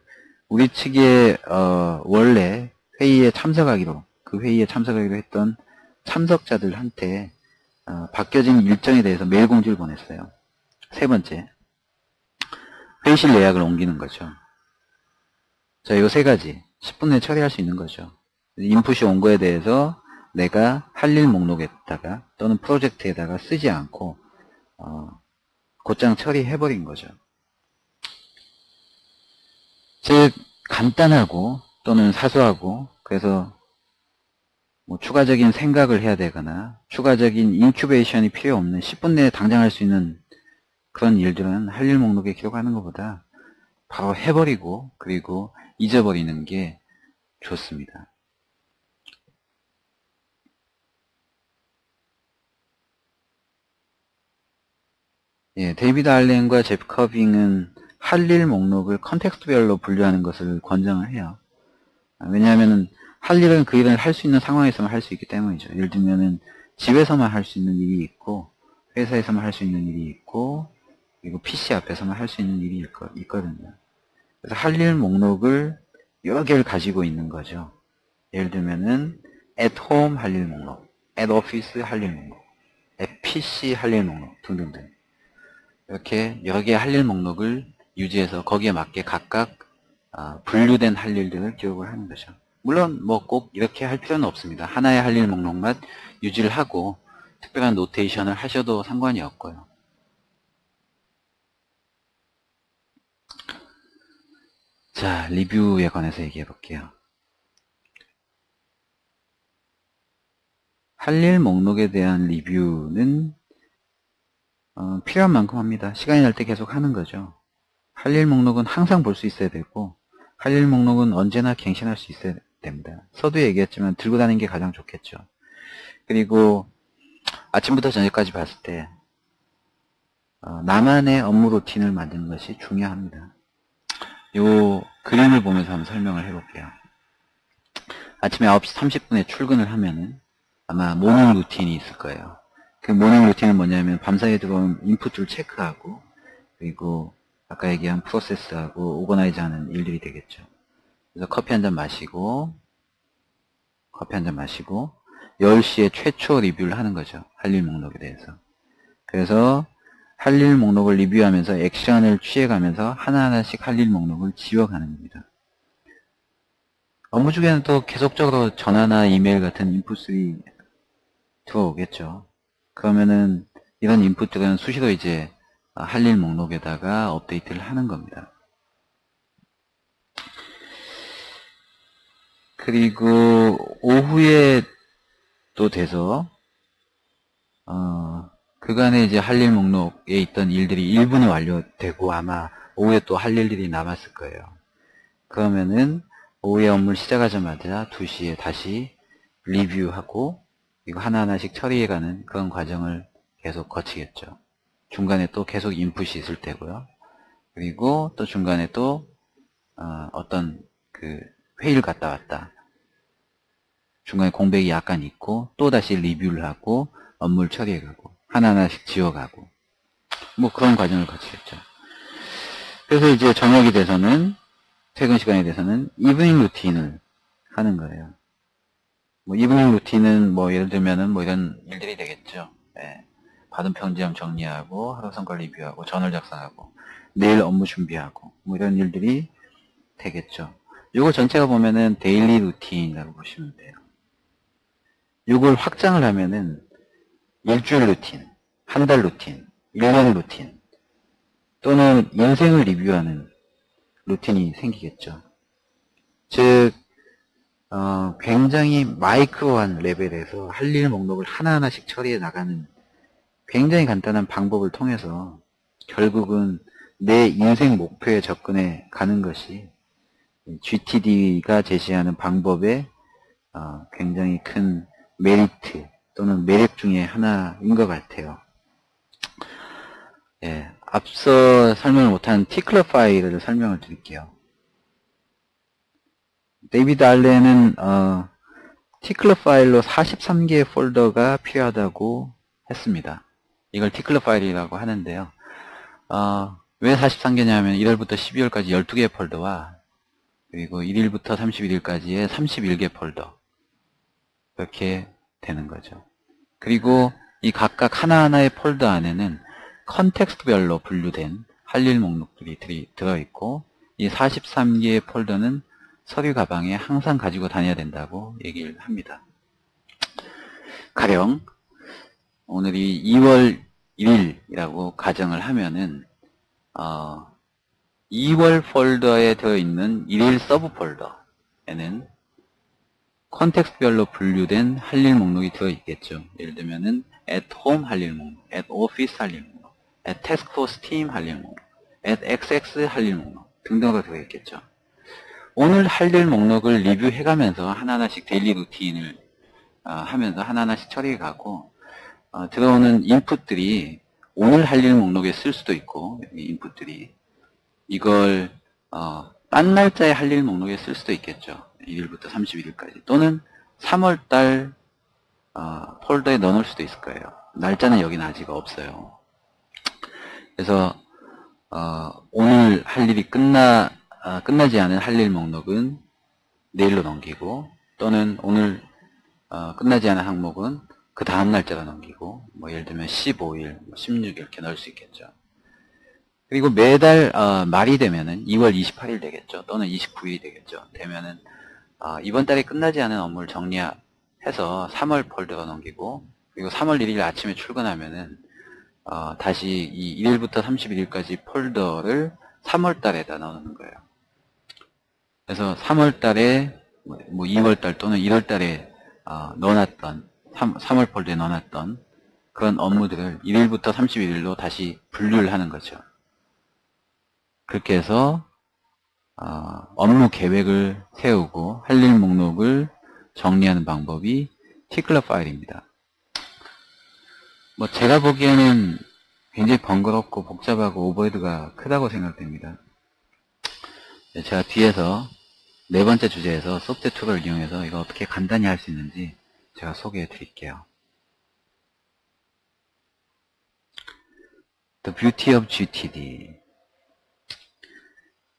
우리 측에 어, 원래 회의에 참석하기로 그 회의에 참석하기로 했던 참석자들한테 어, 바뀌어진 일정에 대해서 메일 공지를 보냈어요. 세 번째, 회의실 예약을 옮기는 거죠. 자, 이세 가지 10분 내에 처리할 수 있는 거죠. 인풋이 온 거에 대해서 내가 할 일 목록에다가 또는 프로젝트에다가 쓰지 않고 어, 곧장 처리해버린 거죠. 즉 간단하고 또는 사소하고 그래서 뭐 추가적인 생각을 해야 되거나 추가적인 incubation이 필요 없는 10분 내에 당장 할 수 있는 그런 일들은 할 일 목록에 기록하는 것보다 바로 해버리고 그리고 잊어버리는 게 좋습니다. 예, 데이비드 알렌과 제프 커빙은 할 일 목록을 context별로 분류하는 것을 권장을 해요. 아, 왜냐하면 할 일은 그 일을 할 수 있는 상황에서만 할 수 있기 때문이죠. 예를 들면은 집에서만 할 수 있는 일이 있고 회사에서만 할 수 있는 일이 있고 그리고 PC 앞에서만 할 수 있는 일이 있거든요. 그래서 할 일 목록을 여러 개를 가지고 있는 거죠. 예를 들면은 at home 할 일 목록, at office 할 일 목록, at PC 할 일 목록 등등등 이렇게 여러 개의 할 일 목록을 유지해서 거기에 맞게 각각 아, 분류된 할 일들을 기록을 하는 거죠. 물론 뭐 꼭 이렇게 할 필요는 없습니다. 하나의 할 일 목록만 유지를 하고 특별한 노테이션을 하셔도 상관이 없고요. 자, 리뷰에 관해서 얘기해 볼게요. 할 일 목록에 대한 리뷰는 어, 필요한 만큼 합니다. 시간이 날 때 계속 하는 거죠. 할 일 목록은 항상 볼 수 있어야 되고 할 일 목록은 언제나 갱신할 수 있어야 됩니다. 서두에 얘기했지만 들고 다니는 게 가장 좋겠죠. 그리고 아침부터 저녁까지 봤을 때 어, 나만의 업무 루틴을 만드는 것이 중요합니다. 요 그림을 보면서 한번 설명을 해볼게요. 아침에 9시 30분에 출근을 하면은 아마 morning routine이 있을 거예요. 그 morning routine은 뭐냐면 밤사이에 들어온 인풋을 체크하고 그리고 아까 얘기한 process하고 organize 하는 일들이 되겠죠. 그래서 커피 한 잔 마시고 커피 한 잔 마시고 10시에 최초 리뷰를 하는 거죠. 할 일 목록에 대해서. 그래서 할 일 목록을 리뷰하면서 액션을 취해가면서 하나하나씩 할 일 목록을 지워가는 겁니다. 업무 중에는 또 계속적으로 전화나 이메일 같은 인풋이 들어오겠죠. 그러면은 이런 인풋들은 수시로 이제 할 일 목록에다가 업데이트를 하는 겁니다. 그리고 오후에 또 돼서 어, 그간에 이제 할 일 목록에 있던 일들이 일부는 완료되고 아마 오후에 또 할 일들이 남았을 거예요. 그러면은 오후에 업무를 시작하자마자 2시에 다시 리뷰하고 이거 하나하나씩 처리해가는 그런 과정을 계속 거치겠죠. 중간에 또 계속 인풋이 있을 테고요. 그리고 또 중간에 또 어, 떤그 회의를 갔다 왔다. 중간에 공백이 약간 있고 또 다시 리뷰를 하고 업무를 처리해가고 하나하나씩 지워가고 뭐 그런 과정을 거치겠죠. 그래서 이제 저녁이 돼서는 퇴근 시간이 돼서는 evening routine을 하는 거예요. 뭐 evening routine은 뭐 예를 들면은 뭐 이런 일들이 되겠죠. 네. 받은 편지함 정리하고 하루 성과 리뷰하고 저널 작성하고 내일 업무 준비하고 뭐 이런 일들이 되겠죠. 이거 전체가 보면은 daily routine이라고 보시면 돼요. 이걸 확장을 하면은 일주일 루틴, 한 달 루틴, 1년 루틴 또는 인생을 리뷰하는 루틴이 생기겠죠. 즉 어, 굉장히 micro한 레벨에서 할 일 목록을 하나하나씩 처리해 나가는 굉장히 간단한 방법을 통해서 결국은 내 인생 목표에 접근해 가는 것이 GTD가 제시하는 방법의 어, 굉장히 큰 메리트 또는 매력 중에 하나인 것 같아요. 예, 앞서 설명을 못한 tickler file을 설명을 드릴게요. 데이비드 알렌은 어, tickler file로 43개의 폴더가 필요하다고 했습니다. 이걸 tickler file이라고 하는데요. 어, 왜 43개냐면 1월부터 12월까지 12개의 폴더와 그리고 1일부터 31일까지의 31개 폴더 이렇게 되는 거죠. 그리고 이 각각 하나하나의 폴더 안에는 컨텍스트별로 분류된 할 일 목록들이 들어있고 이 43개의 폴더는 서류 가방에 항상 가지고 다녀야 된다고 얘기를 합니다. 가령 오늘이 2월 1일이라고 가정을 하면은 어, 2월 폴더에 들어있는 1일 sub folder에는 context별로 분류된 할 일 목록이 들어있겠죠. 예를 들면은 at home 할 일 목록, at office 할 일 목록, at task force team 할 일 목록, at xx 할 일 목록 등등으로 들어있겠죠. 오늘 할 일 목록을 리뷰해가면서 하나하나씩 daily routine을 어, 하면서 하나하나씩 처리해가고 어, 들어오는 인풋들이 오늘 할 일 목록에 쓸 수도 있고 인풋들이 이걸 어, 딴 날짜에 할 일 목록에 쓸 수도 있겠죠. 1일부터 31일까지 또는 3월달 어, 폴더에 넣어놓을 수도 있을 거예요. 날짜는 여기는 아직 없어요. 그래서 어, 오늘 할 일이 끝나 어, 끝나지 않은 할 일 목록은 내일로 넘기고 또는 오늘 어, 끝나지 않은 항목은 그 다음 날짜로 넘기고 뭐 예를 들면 15일, 16일 뭐 이렇게 넣을 수 있겠죠. 그리고 매달 어, 말이 되면은 2월 28일 되겠죠. 또는 29일이 되겠죠. 되면은 어, 이번 달에 끝나지 않은 업무를 정리해서 3월 폴더로 넘기고 그리고 3월 1일 아침에 출근하면은 어, 다시 이 1일부터 31일까지 폴더를 3월 달에다 넣는 거예요. 그래서 3월 달에 뭐 2월 달 또는 1월 달에 어, 넣어놨던 3, 3월 폴더에 넣어놨던 그런 업무들을 1일부터 31일로 다시 분류를 하는 거죠. 그렇게 해서 어, 업무 계획을 세우고 할 일 목록을 정리하는 방법이 티클러 파일입니다. 뭐 제가 보기에는 굉장히 번거롭고 복잡하고 오버헤드가 크다고 생각됩니다. 네, 제가 뒤에서 네 번째 주제에서 소프트 툴을 이용해서 이거 어떻게 간단히 할 수 있는지 제가 소개해 드릴게요. The Beauty of GTD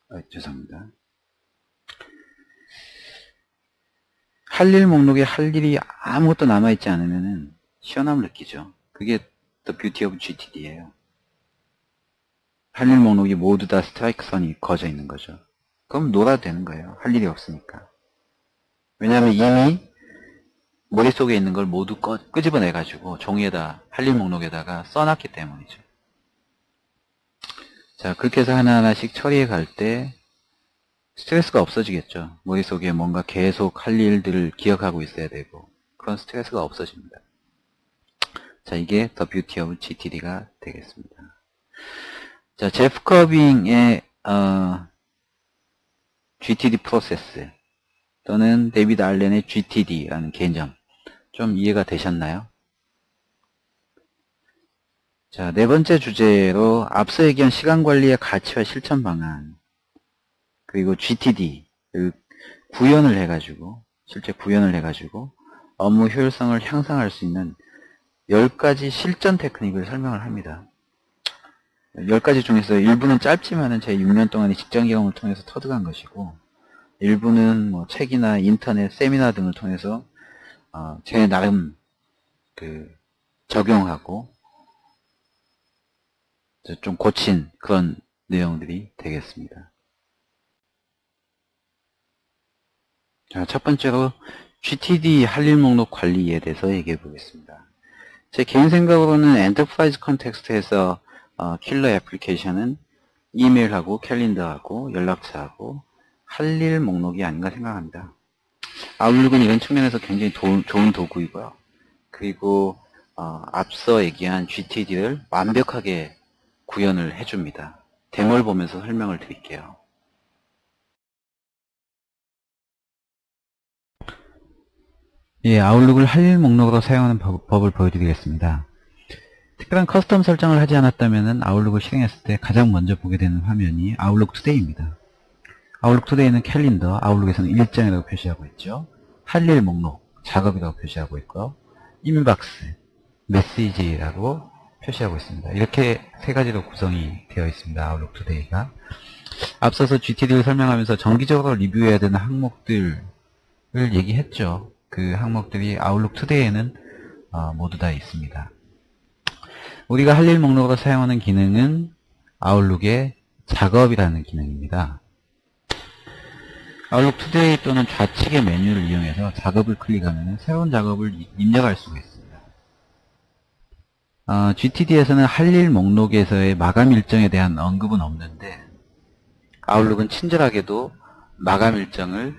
아, 죄송합니다. 할 일 목록에 할 일이 아무것도 남아있지 않으면 시원함을 느끼죠. 그게 The Beauty of GTD예요. 할 일 목록이 모두 다 스트라이크 선이 거져 있는 거죠. 그럼 놀아도 되는 거예요. 할 일이 없으니까. 왜냐하면 이미 머릿속에 있는 걸 모두 꺼, 끄집어내가지고 종이에다 할 일 목록에다가 써놨기 때문이죠. 자, 그렇게 해서 하나하나씩 처리해 갈 때 스트레스가 없어지겠죠. 머릿속에 뭔가 계속 할 일들을 기억하고 있어야 되고 그런 스트레스가 없어집니다. 자, 이게 The Beauty of GTD가 되겠습니다. 자, 제프 커빙의 어, GTD 프로세스 또는 데이비드 알렌의 GTD라는 개념 좀 이해가 되셨나요? 자, 네 번째 주제로 앞서 얘기한 시간 관리의 가치와 실천 방안 그리고 GTD를 구현을 해가지고 실제 구현을 해가지고 업무 효율성을 향상할 수 있는 10가지 실전 테크닉을 설명을 합니다. 10가지 중에서 일부는 짧지만은 제 6년 동안의 직장 경험을 통해서 터득한 것이고 일부는 뭐 책이나 인터넷, 세미나 등을 통해서 어, 제 나름 그 적용하고 좀 고친 그런 내용들이 되겠습니다. 자, 첫 번째로 GTD 할일 목록 관리에 대해서 얘기해 보겠습니다. 제 개인 생각으로는 enterprise context에서 어, killer application은 이메일하고 캘린더하고 연락처하고 할 일 목록이 아닌가 생각합니다. Outlook은 이런 측면에서 굉장히 도, 좋은 도구이고요. 그리고 어, 앞서 얘기한 GTD를 완벽하게 구현을 해줍니다. 데모를 보면서 설명을 드릴게요. 예, Outlook을 할 일 목록으로 사용하는 법, 을 보여드리겠습니다. 특별한 custom 설정을 하지 않았다면 Outlook을 실행했을 때 가장 먼저 보게 되는 화면이 Outlook Today입니다. Outlook Today는 캘린더, Outlook에서는 일정이라고 표시하고 있죠. 할 일 목록, 작업이라고 표시하고 있고요. inbox, 메시지라고 표시하고 있습니다. 이렇게 세 가지로 구성이 되어 있습니다. Outlook Today가. 앞서서 GTD를 설명하면서 정기적으로 리뷰해야 되는 항목들을 얘기했죠. 그 항목들이 Outlook Today에는 어, 모두 다 있습니다. 우리가 할 일 목록으로 사용하는 기능은 Outlook의 작업이라는 기능입니다. Outlook Today 또는 좌측의 메뉴를 이용해서 작업을 클릭하면 새로운 작업을 입력할 수가 있습니다. 어, GTD에서는 할 일 목록에서의 마감 일정에 대한 언급은 없는데 아웃룩은 친절하게도 마감 일정을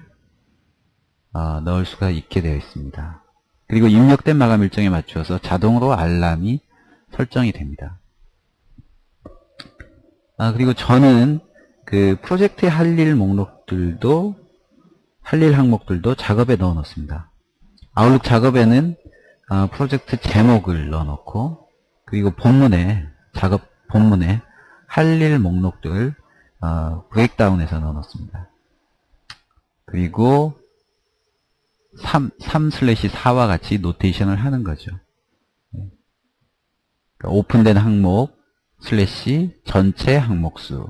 어, 넣을 수가 있게 되어 있습니다. 그리고 입력된 마감 일정에 맞추어서 자동으로 알람이 설정이 됩니다. 아, 그리고 저는 그 프로젝트의 할일 목록들도 할 일 항목들도 작업에 넣어 놓습니다. 아웃룩 작업에는 어, 프로젝트 제목을 넣어 놓고 그리고 본문에 작업 본문에 할 일 목록들 어, breakdown해서 넣어 놓습니다. 그리고 3, 3 slash 4와 같이 notation을 하는 거죠. open된 항목 slash 전체 항목수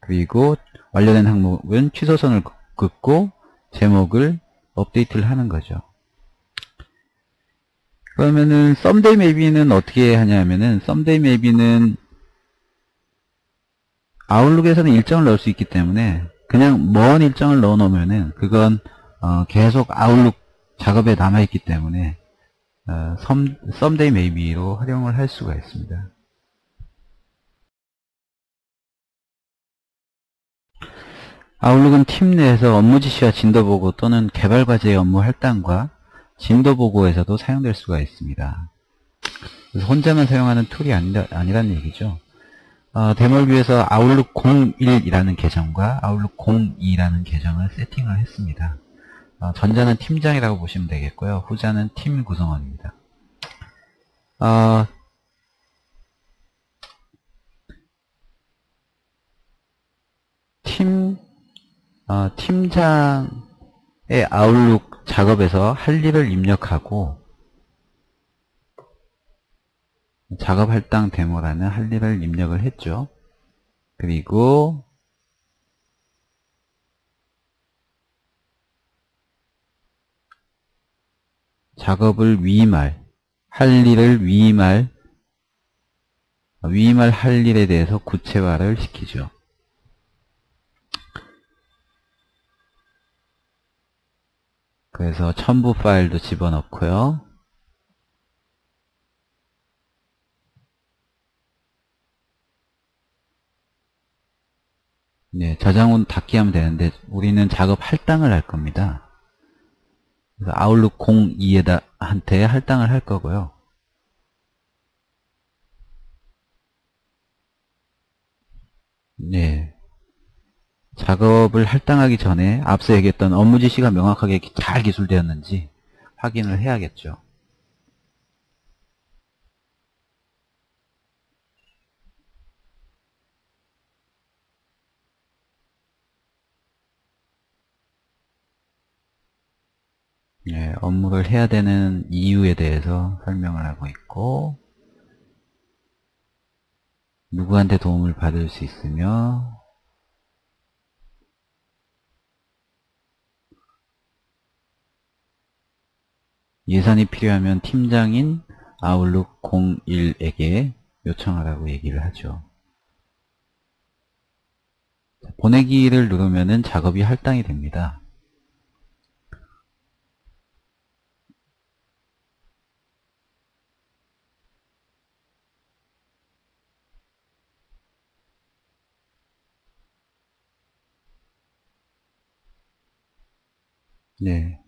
그리고 완료된 항목은 취소선을 긋고 제목을 업데이트를 하는 거죠. 그러면은 someday maybe는 어떻게 하냐면은 someday maybe는 Outlook에서는 일정을 넣을 수 있기 때문에 그냥 먼 일정을 넣어 놓으면은 그건 어 계속 Outlook 작업에 남아 있기 때문에 어 someday maybe로 활용을 할 수가 있습니다. Outlook은 팀 내에서 업무 지시와 진도 보고 또는 개발 과제의 업무 할당과 진도 보고에서도 사용될 수가 있습니다. 혼자만 사용하는 tool이 아니라, 아니란 얘기죠. 어, 위해서 Outlook 01이라는 계정과 Outlook 02라는 계정을 세팅을 했습니다. 어, 전자는 팀장이라고 보시면 되겠고요. 후자는 팀 구성원입니다. 어, 팀, 어, 팀장의 아웃룩 작업에서 할 일을 입력하고 작업 할당 데모라는 할 일을 입력을 했죠. 그리고 작업을 위임할, 할 일을 위임할, 위임할 할 일에 대해서 구체화를 시키죠. 그래서 첨부 파일도 집어넣고요. 네, 저장 후 닫기 하면 되는데 우리는 작업 할당을 할 겁니다. 아웃룩 02에다 한테 할당을 할 거고요. 네. 작업을 할당하기 전에 앞서 얘기했던 업무 지시가 명확하게 잘 기술되었는지 확인을 해야겠죠. 네, 업무를 해야 되는 이유에 대해서 설명을 하고 있고 누구한테 도움을 받을 수 있으며 예산이 필요하면 팀장인 아웃룩 01에게 요청하라고 얘기를 하죠. 보내기를 누르면 작업이 할당이 됩니다. 네.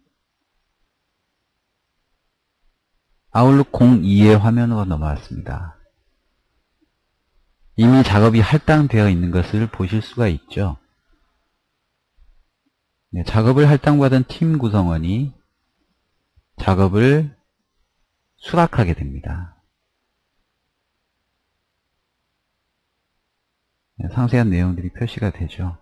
아웃룩 02의 화면으로 넘어왔습니다. 이미 작업이 할당되어 있는 것을 보실 수가 있죠. 네, 작업을 할당받은 팀 구성원이 작업을 수락하게 됩니다. 네, 상세한 내용들이 표시가 되죠.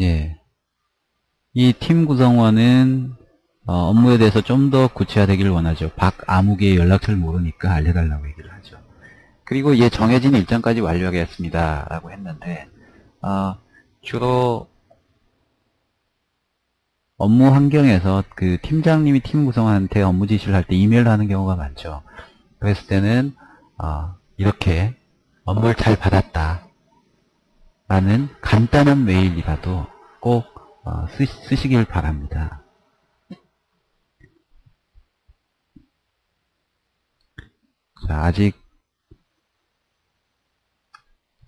예. 이 팀 구성원은 어, 업무에 대해서 좀 더 구체화되기를 원하죠. 박 아무개의 연락처를 모르니까 알려달라고 얘기를 하죠. 그리고 얘 정해진 일정까지 완료하겠습니다. 라고 했는데 어, 주로 업무 환경에서 그 팀장님이 팀 구성원한테 업무 지시를 할 때 이메일을 하는 경우가 많죠. 그랬을 때는 어, 이렇게 업무를 잘 받았다. 라는 간단한 메일이라도 꼭 어, 쓰, 시길 바랍니다. 자, 아직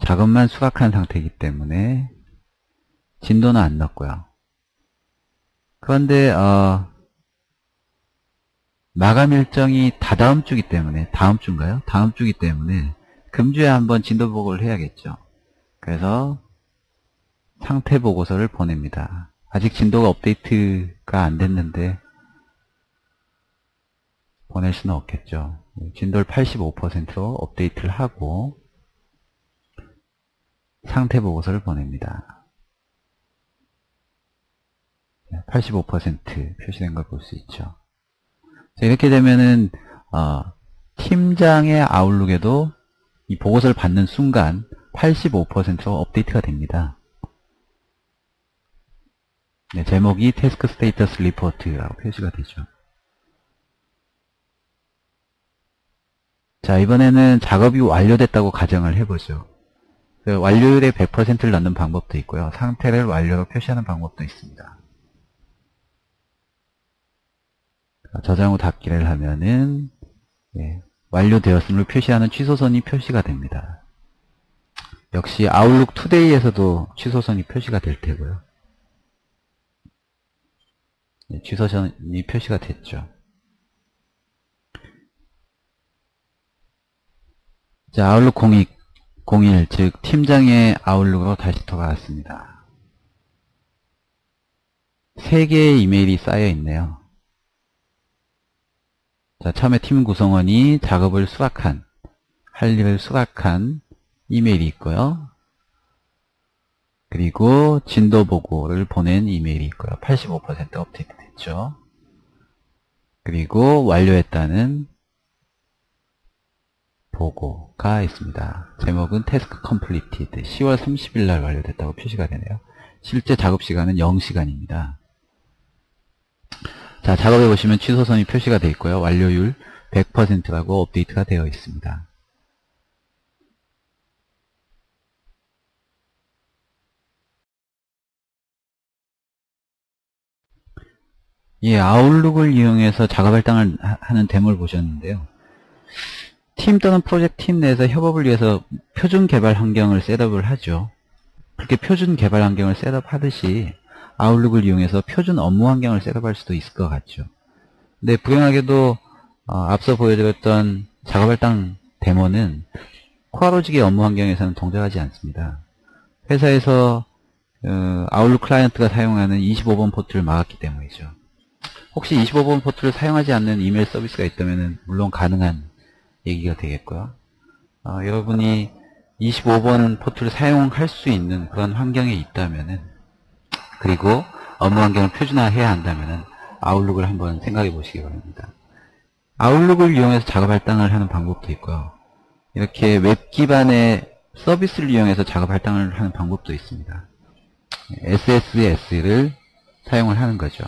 작업만 수락한 상태이기 때문에 진도는 안 넣었고요. 그런데 어, 마감 일정이 다다음 주기 때문에 다음 주인가요? 다음 주기 때문에 금주에 한번 진도 보고를 해야겠죠. 그래서 상태 보고서를 보냅니다. 아직 진도가 업데이트가 안 됐는데 보낼 수는 없겠죠. 진도를 85%로 업데이트를 하고 상태 보고서를 보냅니다. 85% 표시된 걸 볼 수 있죠. 이렇게 되면은 어, 팀장의 Outlook에도 이 보고서를 받는 순간 85%로 업데이트가 됩니다. 네, 제목이 task status report라고 표시가 되죠. 자, 이번에는 작업이 완료됐다고 가정을 해보죠. 그 완료율의 100%를 넣는 방법도 있고요. 상태를 완료로 표시하는 방법도 있습니다. 저장 후 닫기를 하면은 예, 완료되었음을 표시하는 취소선이 표시가 됩니다. 역시 아웃룩 투데이에서도 취소선이 표시가 될 테고요. 네, 취소선이 표시가 됐죠. 자, 아웃룩 02, 01, 즉 팀장의 아웃룩으로 다시 돌아왔습니다. 세 개의 이메일이 쌓여 있네요. 자, 처음에 팀 구성원이 작업을 수락한, 할 일을 수락한 이메일이 있고요. 그리고 진도 보고를 보낸 이메일이 있고요. 85% 업데이트 됐죠. 그리고 완료했다는 보고가 있습니다. 제목은 Task completed 10월 30일 날 완료됐다고 표시가 되네요. 실제 작업 시간은 0시간입니다. 자, 작업해 보시면 취소선이 표시가 되어 있고요. 완료율 100%라고 업데이트가 되어 있습니다. 예, 아웃룩을 이용해서 작업 할당을 하는 데모를 보셨는데요. 팀 또는 프로젝트 팀 내에서 협업을 위해서 표준 개발 환경을 setup을 하죠. 그렇게 표준 개발 환경을 setup하듯이 Outlook을 이용해서 표준 업무 환경을 setup할 수도 있을 것 같죠. 근데 불행하게도 어, 앞서 보여드렸던 작업 할당 데모는 코아로직의 업무 환경에서는 동작하지 않습니다. 회사에서 어, Outlook 클라이언트가 사용하는 25번 포트를 막았기 때문이죠. 혹시 25번 포트를 사용하지 않는 이메일 서비스가 있다면 물론 가능한 얘기가 되겠고요. 어, 여러분이 25번 포트를 사용할 수 있는 그런 환경에 있다면 그리고 업무 환경을 표준화해야 한다면 Outlook을 한번 생각해 보시기 바랍니다. Outlook을 이용해서 작업 할당을 하는 방법도 있고요. 이렇게 웹 기반의 서비스를 이용해서 작업 할당을 하는 방법도 있습니다. SSS를 사용을 하는 거죠.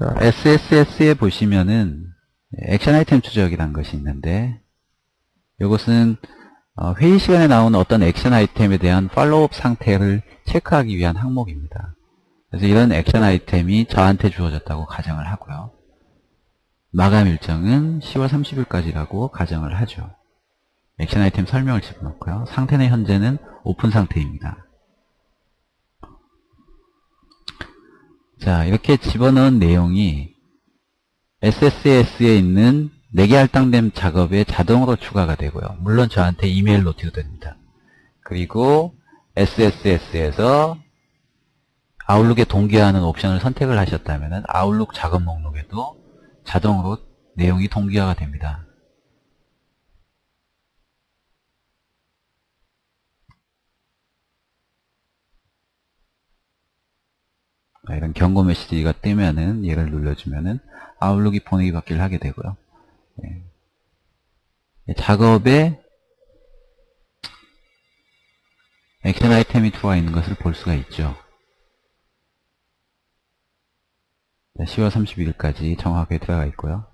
SSS에 보시면은 액션 아이템 추적이라는 것이 있는데 이것은 어, 회의 시간에 나오는 어떤 액션 아이템에 대한 팔로우업 상태를 체크하기 위한 항목입니다. 그래서 이런 액션 아이템이 저한테 주어졌다고 가정을 하고요. 마감 일정은 10월 30일까지라고 가정을 하죠. 액션 아이템 설명을 집어넣고요. 상태는 현재는 오픈 상태입니다. 자, 이렇게 집어넣은 내용이 SSS에 있는 4개 할당된 작업에 자동으로 추가가 되고요. 물론 저한테 이메일 노티도 됩니다. 그리고 SSS에서 아웃룩에 동기화하는 옵션을 선택을 하셨다면 아웃룩 작업 목록에도 자동으로 내용이 동기화가 됩니다. 이런 경고 메시지가 뜨면은 얘를 눌러주면은 아웃룩이 보내기 받기를 하게 되고요. 예. 작업에 액션 아이템이 들어와 있는 것을 볼 수가 있죠. 10월 31일까지 정확하게 들어가 있고요.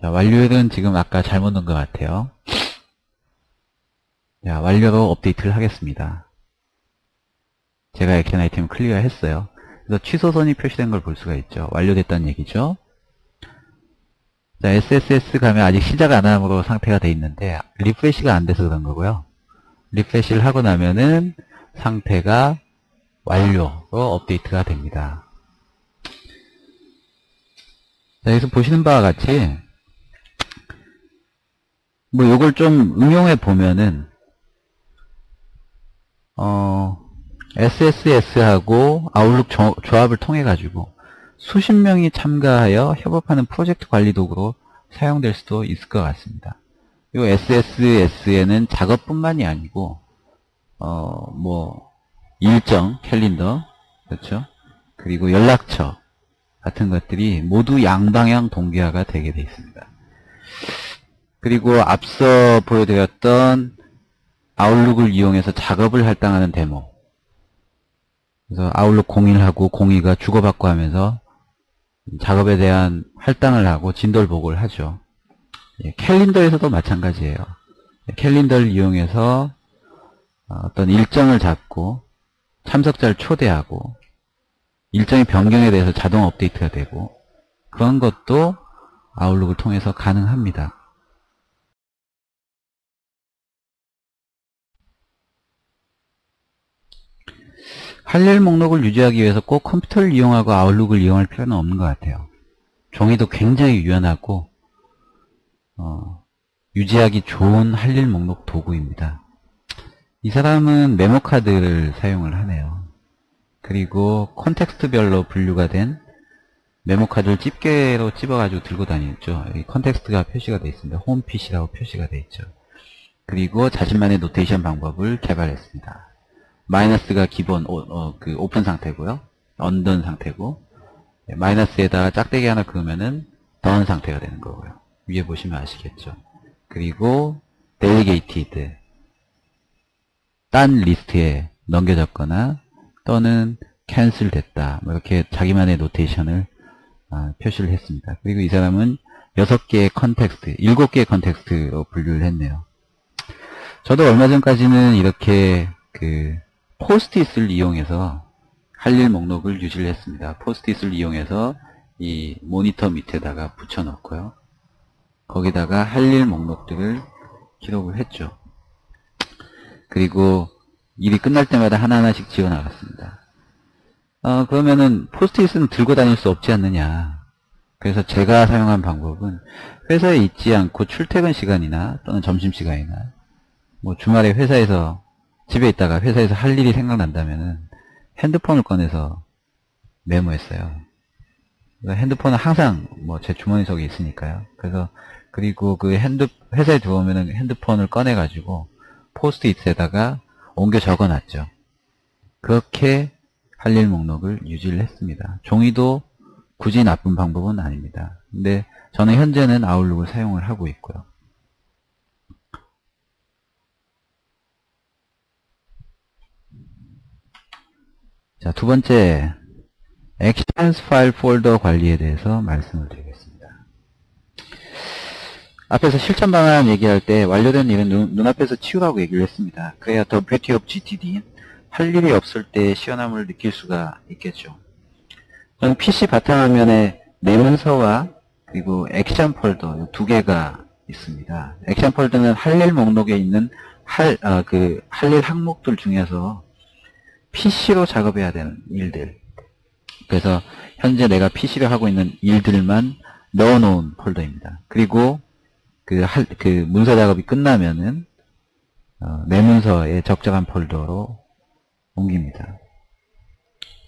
자, 완료일은 지금 아까 잘못 넣은 것 같아요. 자, 완료로 업데이트를 하겠습니다. 제가 action item을 clear 했어요. 그래서 취소선이 표시된 걸 볼 수가 있죠. 완료됐다는 얘기죠. 자, SSS 가면 아직 시작 안 함으로 상태가 돼 있는데 refresh가 안 돼서 그런 거고요. refresh를 하고 나면은 상태가 완료로 업데이트가 됩니다. 자, 여기서 보시는 바와 같이 뭐 요걸 좀 응용해 보면은 어 SSS하고 아웃룩 조, 합을 통해 가지고 수십 명이 참가하여 협업하는 프로젝트 관리 도구로 사용될 수도 있을 것 같습니다. 이 SSS에는 작업뿐만이 아니고 어 뭐 일정 캘린더 그렇죠 그리고 연락처 같은 것들이 모두 양방향 동기화가 되게 되어 있습니다. 그리고 앞서 보여드렸던 아웃룩을 이용해서 작업을 할당하는 데모 그래서 아웃룩 01하고 02가 주고받고 하면서 작업에 대한 할당을 하고 진돌 보고를 하죠. 예, 캘린더에서도 마찬가지예요. 예, 캘린더를 이용해서 어떤 일정을 잡고 참석자를 초대하고 일정의 변경에 대해서 자동 업데이트가 되고 그런 것도 아웃룩을 통해서 가능합니다. 할 일 목록을 유지하기 위해서 꼭 컴퓨터를 이용하고 아웃룩을 이용할 필요는 없는 것 같아요. 종이도 굉장히 유연하고 어, 유지하기 좋은 할 일 목록 도구입니다. 이 사람은 메모카드를 사용을 하네요. 그리고 context별로 분류가 된 메모카드를 집게로 찝어가지고 들고 다니죠. 여기 context가 표시가 되어 있습니다. home PC라고 표시가 되어 있죠. 그리고 자신만의 notation 방법을 개발했습니다. 마이너스가 기본 오, 어, 그 오픈 상태고요. undone 상태고 네, 마이너스에다가 짝대기 하나 그으면은 done 상태가 되는 거고요. 위에 보시면 아시겠죠. 그리고 delegated 딴 리스트에 넘겨졌거나 또는 cancel 됐다. 뭐 이렇게 자기만의 notation을 아, 표시를 했습니다. 그리고 이 사람은 6개의 context, 7개의 context로 분류를 했네요. 저도 얼마 전까지는 이렇게 그 포스트잇을 이용해서 할 일 목록을 유지를 했습니다. 포스트잇을 이용해서 이 모니터 밑에다가 붙여 넣고요. 거기다가 할 일 목록들을 기록을 했죠. 그리고 일이 끝날 때마다 하나하나씩 지어 나갔습니다. 어, 그러면은 포스트잇은 들고 다닐 수 없지 않느냐. 그래서 제가 사용한 방법은 회사에 있지 않고 출퇴근 시간이나 또는 점심시간이나 뭐 주말에 회사에서 집에 있다가 회사에서 할 일이 생각난다면은 핸드폰을 꺼내서 메모했어요. 핸드폰은 항상 뭐 제 주머니 속에 있으니까요. 그래서 그리고 그 핸드 회사에 들어오면은 핸드폰을 꺼내 가지고 포스트잇에다가 옮겨 적어 놨죠. 그렇게 할 일 목록을 유지를 했습니다. 종이도 굳이 나쁜 방법은 아닙니다. 근데 저는 현재는 Outlook을 사용을 하고 있고요. 자, 두 번째, Actions 파일 폴더 관리에 대해서 말씀을 드리겠습니다. 앞에서 실전 방안 얘기할 때 완료된 일은 눈, 눈앞에서 치우라고 얘기를 했습니다. 그래야 더 beauty of GTD, 할 일이 없을 때 시원함을 느낄 수가 있겠죠. 저는 PC 바탕화면에 내 문서와 그리고 액션 폴더 두 개가 있습니다. 액션 폴더는 할 일 목록에 있는 할, 어, 그, 할 일 항목들 중에서 PC로 작업해야 되는 일들. 그래서 현재 내가 PC로 하고 있는 일들만 넣어놓은 폴더입니다. 그리고 그, 할, 그 문서 작업이 끝나면은 어, 내 문서에 적절한 폴더로 옮깁니다.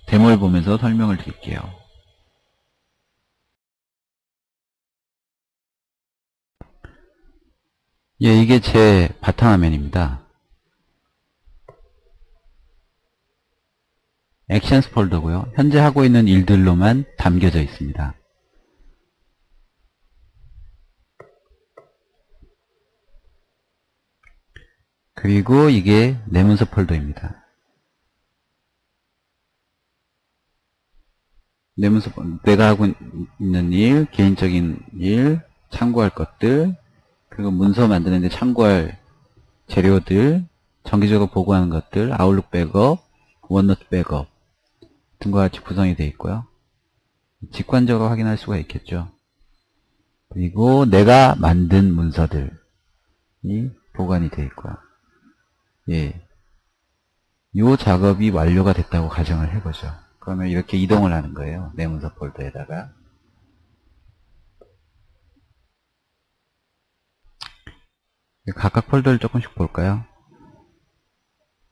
데모를 보면서 설명을 드릴게요. 예, 이게 제 바탕화면입니다. 액션스 폴더고요. 현재 하고 있는 일들로만 담겨져 있습니다. 그리고 이게 내 문서 폴더입니다. 내 문서 내가 하고 있는 일, 개인적인 일, 참고할 것들, 그리고 문서 만드는데 참고할 재료들, 정기적으로 보고하는 것들, 아웃룩 백업, 원노트 백업 등과 같이 구성이 되어 있고요. 직관적으로 확인할 수가 있겠죠. 그리고 내가 만든 문서들이 보관이 되어 있고요. 예. 요 작업이 완료가 됐다고 가정을 해보죠. 그러면 이렇게 이동을 하는 거예요. 내 문서 폴더에다가. 각각 폴더를 조금씩 볼까요?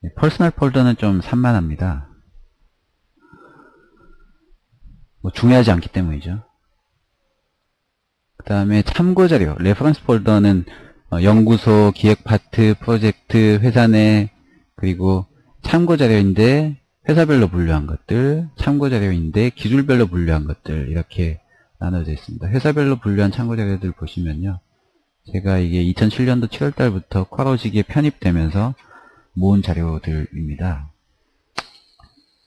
네, personal 폴더는 좀 산만합니다. 뭐 중요하지 않기 때문이죠. 그 다음에 참고 자료, reference 폴더는 어, 연구소, 기획 파트, 프로젝트, 회사 내 그리고 참고 자료인데 회사별로 분류한 것들, 참고 자료인데 기술별로 분류한 것들 이렇게 나눠져 있습니다. 회사별로 분류한 참고 자료들 보시면요. 제가 이게 2007년도 7월달부터 쿼로직에 편입되면서 모은 자료들입니다.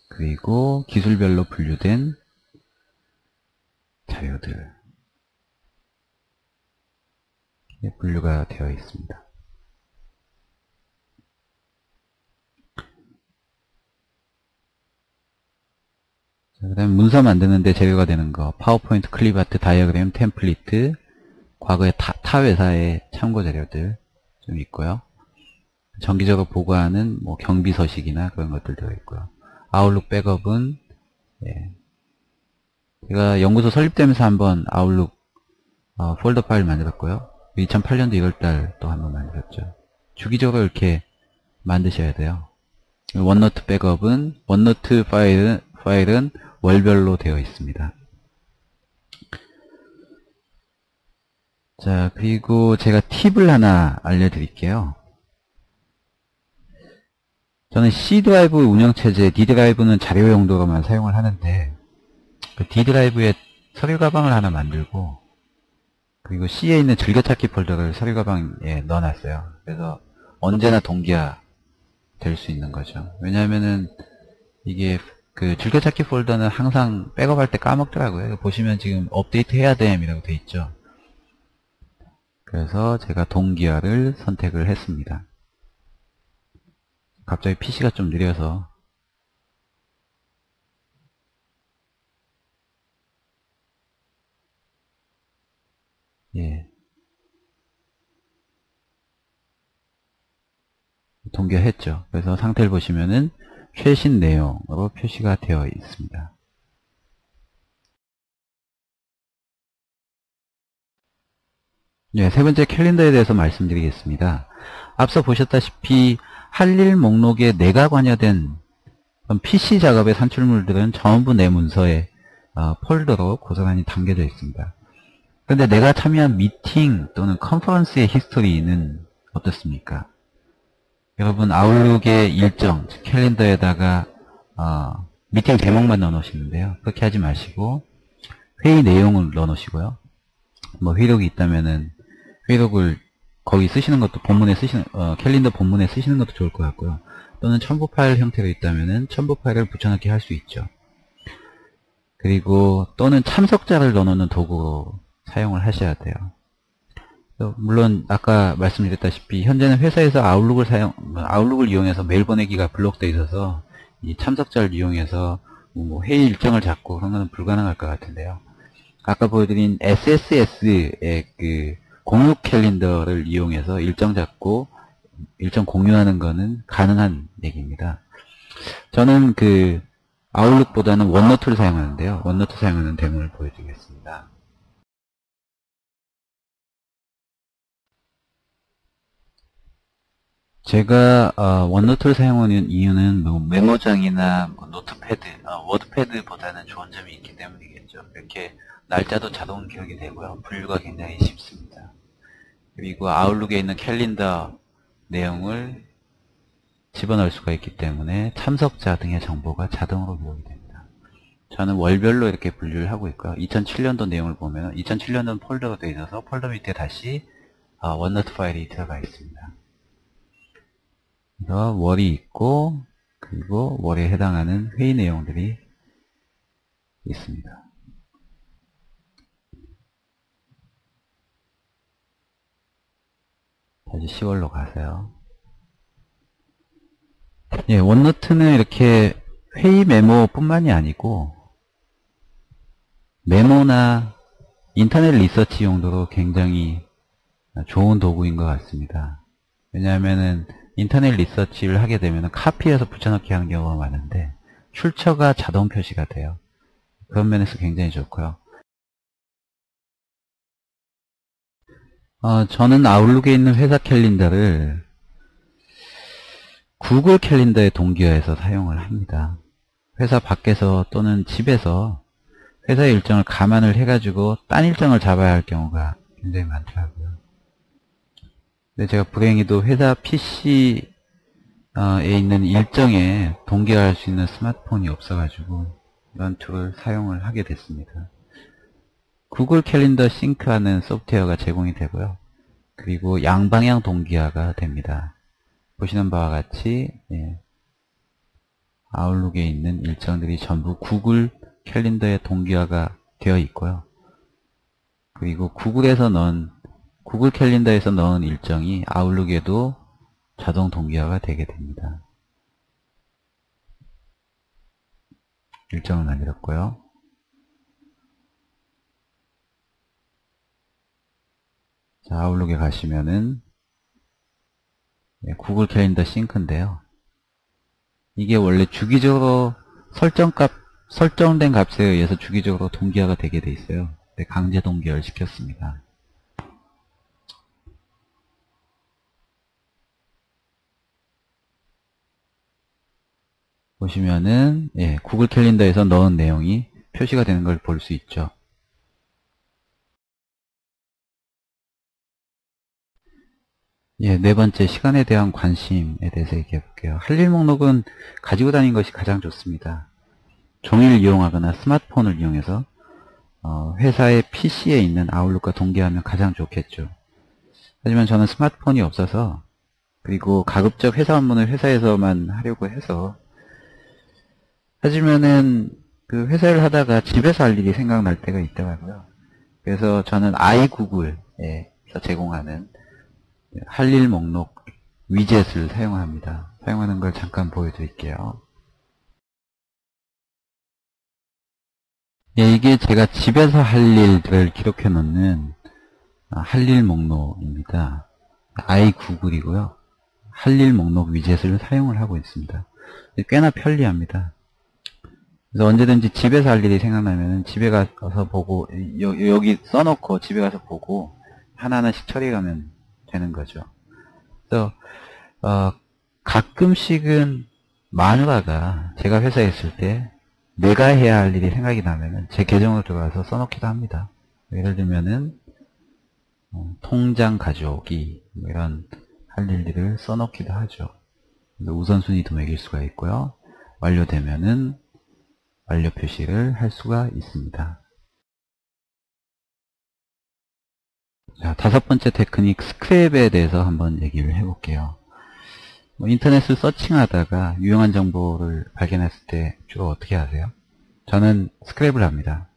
그리고 기술별로 분류된 자료들 분류가 되어 있습니다. 그 다음에 문서 만드는데 재료가 되는 거 파워포인트, 클립아트, 다이어그램, 템플리트 과거의 타, 타 회사의 참고 자료들 좀 있고요. 정기적으로 보고하는 뭐 경비 서식이나 그런 것들 되어 있고요. Outlook 백업은 예. 제가 연구소 설립되면서 한번 Outlook 어, 폴더 파일 만들었고요. 2008년도 1월달 또 한번 만들었죠. 주기적으로 이렇게 만드셔야 돼요. OneNote 백업은 OneNote 파일은, 파일은 월별로 되어 있습니다. 자 그리고 제가 팁을 하나 알려드릴게요. 저는 C 드라이브 운영체제 D 드라이브는 자료 용도로만 사용을 하는데 그 D 드라이브에 서류 가방을 하나 만들고 그리고 C에 있는 즐겨찾기 폴더를 서류 가방에 넣어놨어요. 그래서 언제나 동기화 될 수 있는 거죠. 왜냐하면은 이게 그 즐겨찾기 폴더는 항상 백업할 때 까먹더라고요. 보시면 지금 업데이트 해야 됨이라고 돼 있죠. 그래서 제가 동기화를 선택을 했습니다. 갑자기 PC가 좀 느려서 예. 동기화했죠. 그래서 상태를 보시면은 최신 내용으로 표시가 되어 있습니다. 네, 세 번째 캘린더에 대해서 말씀드리겠습니다. 앞서 보셨다시피 할 일 목록에 내가 관여된 PC 작업의 산출물들은 전부 내 문서에 어, 폴더로 고스란히 담겨져 있습니다. 그런데 내가 참여한 미팅 또는 컨퍼런스의 히스토리는 어떻습니까? 여러분 아웃룩의 일정, 캘린더에다가 어, 미팅 제목만 넣어놓으시는데요. 그렇게 하지 마시고 회의 내용을 넣어놓으시고요. 뭐 회의록이 있다면은 회의록을 거기 쓰시는 것도 본문에 쓰시는 어, 캘린더 본문에 쓰시는 것도 좋을 것 같고요. 또는 첨부 파일 형태로 있다면은 첨부 파일을 붙여넣기 할 수 있죠. 그리고 또는 참석자를 넣어놓는 도구로 사용을 하셔야 돼요. 물론 아까 말씀드렸다시피 현재는 회사에서 아웃룩을 사용 아웃룩을 이용해서 메일 보내기가 블록되어 있어서 이 참석자를 이용해서 뭐 회의 일정을 잡고 그런 것은 불가능할 것 같은데요. 아까 보여드린 SSS의 그 공유 캘린더를 이용해서 일정 잡고 일정 공유하는 거는 가능한 얘기입니다. 저는 그 Outlook보다는 OneNote를 사용하는데요. OneNote 사용하는 데모를 보여드리겠습니다. 제가 어, 원노트를 사용하는 이유는 뭐 메모장이나 뭐 Notepad, 어, WordPad보다는 좋은 점이 있기 때문이겠죠. 이렇게 날짜도 자동 기억이 되고요. 분류가 굉장히 쉽습니다. 그리고 Outlook에 있는 캘린더 내용을 집어넣을 수가 있기 때문에 참석자 등의 정보가 자동으로 기록이 됩니다. 저는 월별로 이렇게 분류를 하고 있고요. 2007년도 내용을 보면 2007년도는 폴더가 되어 있어서 폴더 밑에 다시 어, 원노트 파일이 들어가 있습니다. 그래서 월이 있고 그리고 월에 해당하는 회의 내용들이 있습니다. 다시 10월로 가세요. 예, 원노트는 이렇게 회의 메모뿐만이 아니고 메모나 인터넷 리서치 용도로 굉장히 좋은 도구인 것 같습니다. 왜냐하면 인터넷 리서치를 하게 되면 카피해서 붙여넣기 하는 경우가 많은데 출처가 자동 표시가 돼요. 그런 면에서 굉장히 좋고요. 어, 저는 Outlook에 있는 회사 캘린더를 구글 캘린더에 동기화해서 사용을 합니다. 회사 밖에서 또는 집에서 회사의 일정을 감안을 해가지고 딴 일정을 잡아야 할 경우가 굉장히 많더라고요. 근데 제가 불행히도 회사 PC에 있는 일정에 동기화할 수 있는 스마트폰이 없어가지고 이런 tool을 사용을 하게 됐습니다. 구글 캘린더 싱크하는 소프트웨어가 제공이 되고요. 그리고 양방향 동기화가 됩니다. 보시는 바와 같이 예, 아웃룩에 있는 일정들이 전부 구글 캘린더에 동기화가 되어 있고요. 그리고 구글에서 넣은 구글 캘린더에서 넣은 일정이 아웃룩에도 자동 동기화가 되게 됩니다. 일정을 만들었고요. 자, 아웃룩에 가시면은 네, 구글 캘린더 싱크인데요. 이게 원래 주기적으로 설정값, 설정된 값에 의해서 주기적으로 동기화가 되게 돼 있어요. 네, 강제 동기화를 시켰습니다. 보시면은 예, 구글 캘린더에서 넣은 내용이 표시가 되는 걸 볼 수 있죠. 예, 네 번째 시간에 대한 관심에 대해서 얘기해 볼게요. 할 일 목록은 가지고 다니는 것이 가장 좋습니다. 종이를 이용하거나 스마트폰을 이용해서 어, 회사의 PC에 있는 아웃룩과 동기하면 가장 좋겠죠. 하지만 저는 스마트폰이 없어서 그리고 가급적 회사 업무는 회사에서만 하려고 해서 하지만은 그 회사를 하다가 집에서 할 일이 생각날 때가 있더라고요. 그래서 저는 아이구글에서 제공하는 할 일 목록 위젯을 사용합니다. 사용하는 걸 잠깐 보여드릴게요. 예, 이게 제가 집에서 할 일을 기록해 놓는 아, 할일 목록입니다. i구글이고요. 할 일 목록 위젯을 사용을 하고 있습니다. 꽤나 편리합니다. 그래서 언제든지 집에서 할 일이 생각나면 집에 가서 보고 여기 써놓고 집에 가서 보고 하나하나씩 처리가면 되는 거죠. 그래서 어, 가끔씩은 마누라가 제가 회사에 있을 때 내가 해야 할 일이 생각이 나면은 제 계정을 들어가서 써놓기도 합니다. 예를 들면은 어, 통장 가져오기 뭐 이런 할 일들을 써놓기도 하죠. 우선순위도 매길 수가 있고요. 완료되면은 완료 표시를 할 수가 있습니다. 자, 다섯 번째 테크닉 스크랩에 대해서 한번 얘기를 해볼게요. 뭐 인터넷을 서칭하다가 유용한 정보를 발견했을 때 주로 어떻게 하세요? 저는 스크랩을 합니다.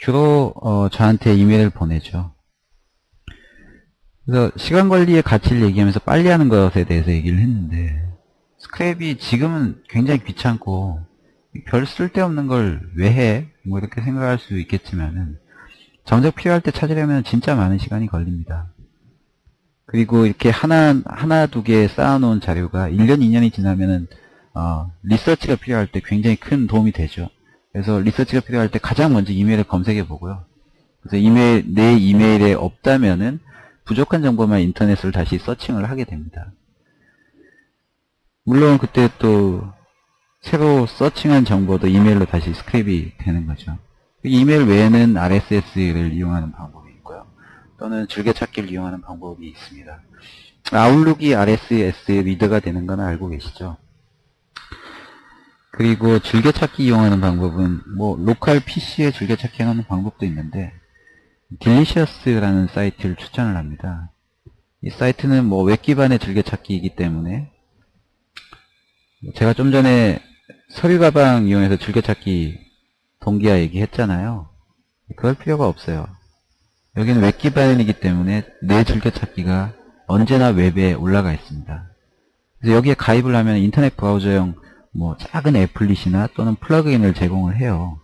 주로 어, 저한테 이메일을 보내죠. 그래서 시간 관리의 가치를 얘기하면서 빨리 하는 것에 대해서 얘기를 했는데 스크랩이 지금은 굉장히 귀찮고 별 쓸데없는 걸 왜 해? 뭐 이렇게 생각할 수 있겠지만은 정작 필요할 때 찾으려면 진짜 많은 시간이 걸립니다. 그리고 이렇게 하나, 하나, 두 개 쌓아놓은 자료가 1년, 2년이 지나면은, 어, 리서치가 필요할 때 굉장히 큰 도움이 되죠. 그래서 리서치가 필요할 때 가장 먼저 이메일을 검색해 보고요. 그래서 이메일, 내 이메일에 없다면은 부족한 정보만 인터넷을 다시 서칭을 하게 됩니다. 물론 그때 또 새로 서칭한 정보도 이메일로 다시 스크랩이 되는 거죠. 이메일 외에는 RSS를 이용하는 방법이 있고요. 또는 즐겨찾기를 이용하는 방법이 있습니다. Outlook이 RSS reader가 되는 건 알고 계시죠? 그리고 즐겨찾기 이용하는 방법은 뭐 local PC에 즐겨찾기 하는 방법도 있는데 Delicious라는 사이트를 추천을 합니다. 이 사이트는 뭐 웹 기반의 즐겨찾기이기 때문에 제가 좀 전에 서류 가방 이용해서 즐겨찾기 동기화 얘기했잖아요. 그럴 필요가 없어요. 여기는 웹 기반이기 때문에 내 즐겨찾기가 언제나 웹에 올라가 있습니다. 그래서 여기에 가입을 하면 인터넷 브라우저용 뭐 작은 applet이나 또는 plug-in을 제공을 해요.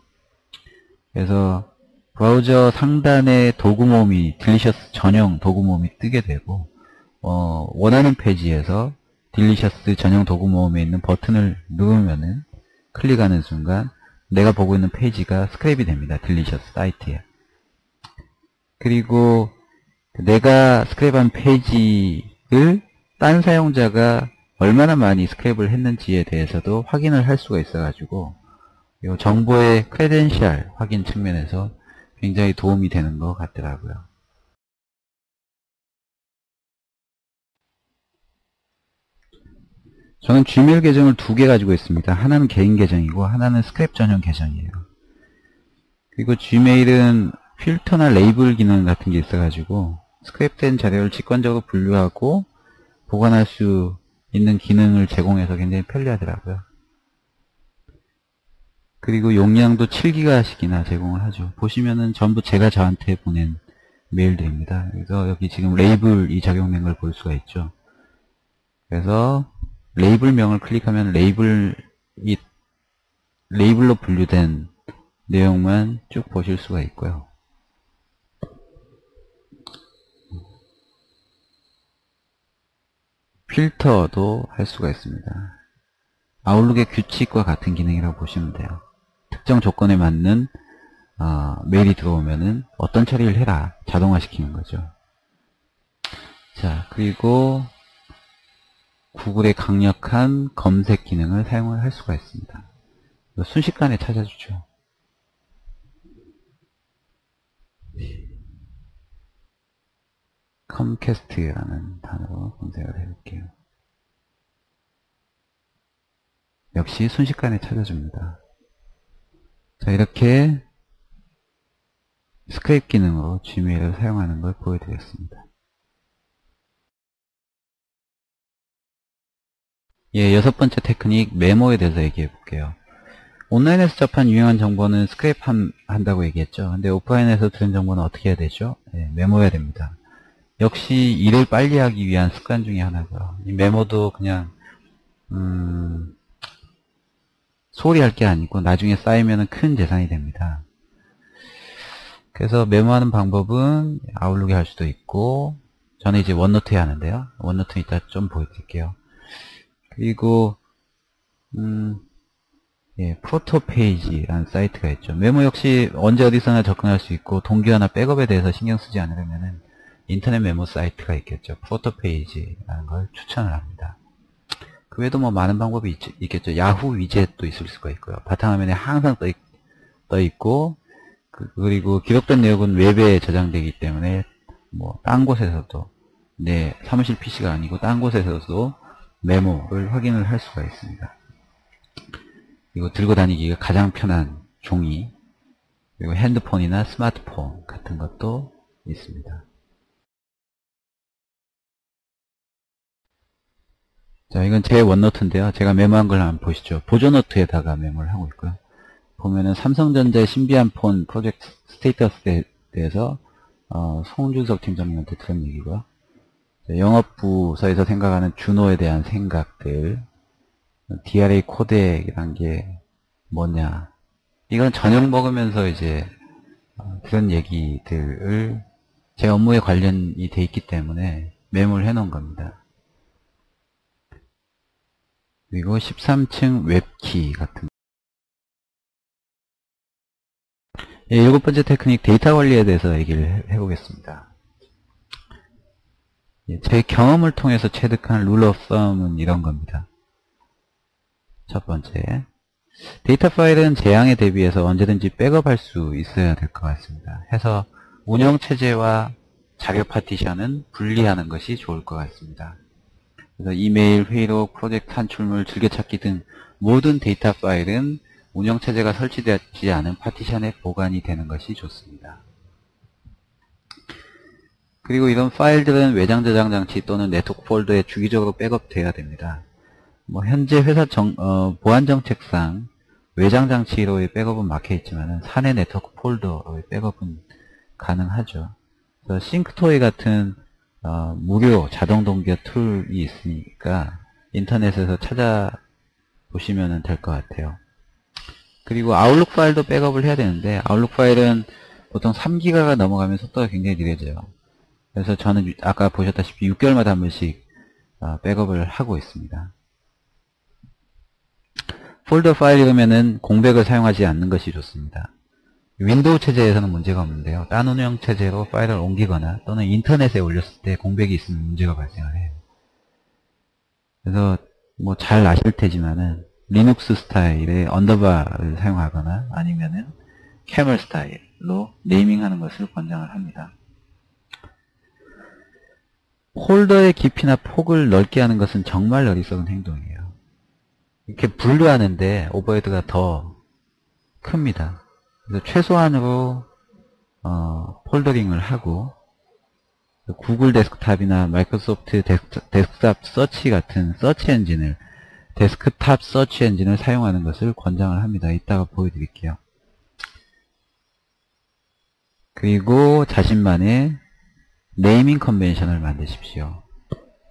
그래서 브라우저 상단에 도구 모음이 Delicious 전용 도구 모음이 뜨게 되고 어, 원하는 페이지에서 Delicious 전용 도구 모음에 있는 버튼을 누르면은 클릭하는 순간 내가 보고 있는 페이지가 스크랩이 됩니다. Delicious 사이트에. 그리고 내가 스크랩한 페이지를 딴 사용자가 얼마나 많이 스크랩을 했는지에 대해서도 확인을 할 수가 있어가지고 이 정보의 credential 확인 측면에서 굉장히 도움이 되는 것 같더라고요. 저는 Gmail 계정을 두 개 가지고 있습니다. 하나는 개인 계정이고 하나는 스크랩 전용 계정이에요. 그리고 Gmail은 필터나 레이블 기능 같은 게 있어가지고 스크랩된 자료를 직관적으로 분류하고 보관할 수 있는 기능을 제공해서 굉장히 편리하더라고요. 그리고 용량도 7기가씩이나 제공을 하죠. 보시면은 전부 제가 저한테 보낸 메일들입니다. 그래서 여기 지금 레이블이 적용된 걸 볼 수가 있죠. 그래서 레이블명을 클릭하면 레이블이 레이블로 분류된 내용만 쭉 보실 수가 있고요. 필터도 할 수가 있습니다. Outlook의 규칙과 같은 기능이라고 보시면 돼요. 특정 조건에 맞는 어, 메일이 들어오면은 어떤 처리를 해라 자동화시키는 거죠. 자 그리고 구글의 강력한 검색 기능을 사용을 할 수가 있습니다. 순식간에 찾아주죠. 컴캐스트라는 단어로 검색을 해볼게요. 역시 순식간에 찾아줍니다. 자, 이렇게 스크랩 기능으로 Gmail을 사용하는 걸 보여드렸습니다. 예, 여섯 번째 테크닉 메모에 대해서 얘기해 볼게요. 온라인에서 접한 유용한 정보는 스크랩 한, 다고 얘기했죠. 근데 오프라인에서 들은 정보는 어떻게 해야 되죠? 예, 메모해야 됩니다. 역시 일을 빨리 하기 위한 습관 중에 하나고요. 이 메모도 그냥 음, 소홀히 할게 아니고 나중에 쌓이면 큰 재산이 됩니다. 그래서 메모하는 방법은 Outlook에 할 수도 있고 저는 이제 OneNote에 하는데요. OneNote 이따 좀 보여드릴게요. 그리고 음, 예, Protopage라는 사이트가 있죠. 메모 역시 언제 어디서나 접근할 수 있고 동기화나 백업에 대해서 신경 쓰지 않으려면 인터넷 메모 사이트가 있겠죠. Protopage라는 걸 추천을 합니다. 그 외에도 뭐 많은 방법이 있, 겠죠 야후 위젯도 있을 수가 있고요. 바탕화면에 항상 떠, 있, 떠 있고 그, 그리고 기록된 내용은 웹에 저장되기 때문에 뭐 딴 곳에서도 내 사무실 PC가 아니고 딴 곳에서도 메모를 확인을 할 수가 있습니다. 그리고 들고 다니기가 가장 편한 종이 그리고 핸드폰이나 스마트폰 같은 것도 있습니다. 자, 이건 제 원노트인데요. 제가 메모한 걸 한번 보시죠. 보조노트에다가 메모를 하고 있고요. 보면은 삼성전자의 신비한 폰 프로젝트 스테이터스에 대해서 어, 송준석 팀장님한테 들은 얘기고요. 영업부서에서 생각하는 준호에 대한 생각들, DRA 코덱이란 게 뭐냐, 이건 저녁 먹으면서 이제 어, 그런 얘기들을 제 업무에 관련이 돼 있기 때문에 메모를 해 놓은 겁니다. 그리고 13층 WEP key 같은 예, 일곱 번째 테크닉 데이터 관리에 대해서 얘기를 해보겠습니다. 예, 제 경험을 통해서 체득한 rule of thumb은 이런 겁니다. 첫 번째, 데이터 파일은 재앙에 대비해서 언제든지 백업할 수 있어야 될 것 같습니다. 해서 운영체제와 자료 파티션은 분리하는 것이 좋을 것 같습니다. 그래서 이메일, 회의록, 프로젝트 산출물, 즐겨찾기 등 모든 데이터 파일은 운영체제가 설치되지 않은 파티션에 보관이 되는 것이 좋습니다. 그리고 이런 파일들은 외장 저장 장치 또는 네트워크 폴더에 주기적으로 백업돼야 됩니다. 뭐 현재 회사 정, 어, 보안 정책상 외장 장치로의 백업은 막혀 있지만 사내 네트워크 폴더로의 백업은 가능하죠. 그래서 SyncToy 같은 어, 무료 자동 동기화 tool이 있으니까 인터넷에서 찾아보시면 될 것 같아요. 그리고 Outlook 파일도 백업을 해야 되는데 Outlook 파일은 보통 3기가가 넘어가면 속도가 굉장히 느려져요. 그래서 저는 아까 보셨다시피 6개월마다 한 번씩 어, 백업을 하고 있습니다. 폴더 파일이라면은 공백을 사용하지 않는 것이 좋습니다. 윈도우 체제에서는 문제가 없는데요. 딴 운영 체제로 파일을 옮기거나 또는 인터넷에 올렸을 때 공백이 있으면 문제가 발생을 해요. 그래서 뭐 잘 아실 테지만은 리눅스 스타일의 underbar를 사용하거나 아니면은 camel 스타일로 naming하는 것을 권장을 합니다. 폴더의 깊이나 폭을 넓게 하는 것은 정말 어리석은 행동이에요. 이렇게 분류하는데 overhead가 더 큽니다. 그래서 최소한으로 어, foldering을 하고 Google Desktop이나 Microsoft Desktop Search 같은 search engine을 desktop search engine을 사용하는 것을 권장을 합니다. 이따가 보여드릴게요. 그리고 자신만의 naming convention을 만드십시오.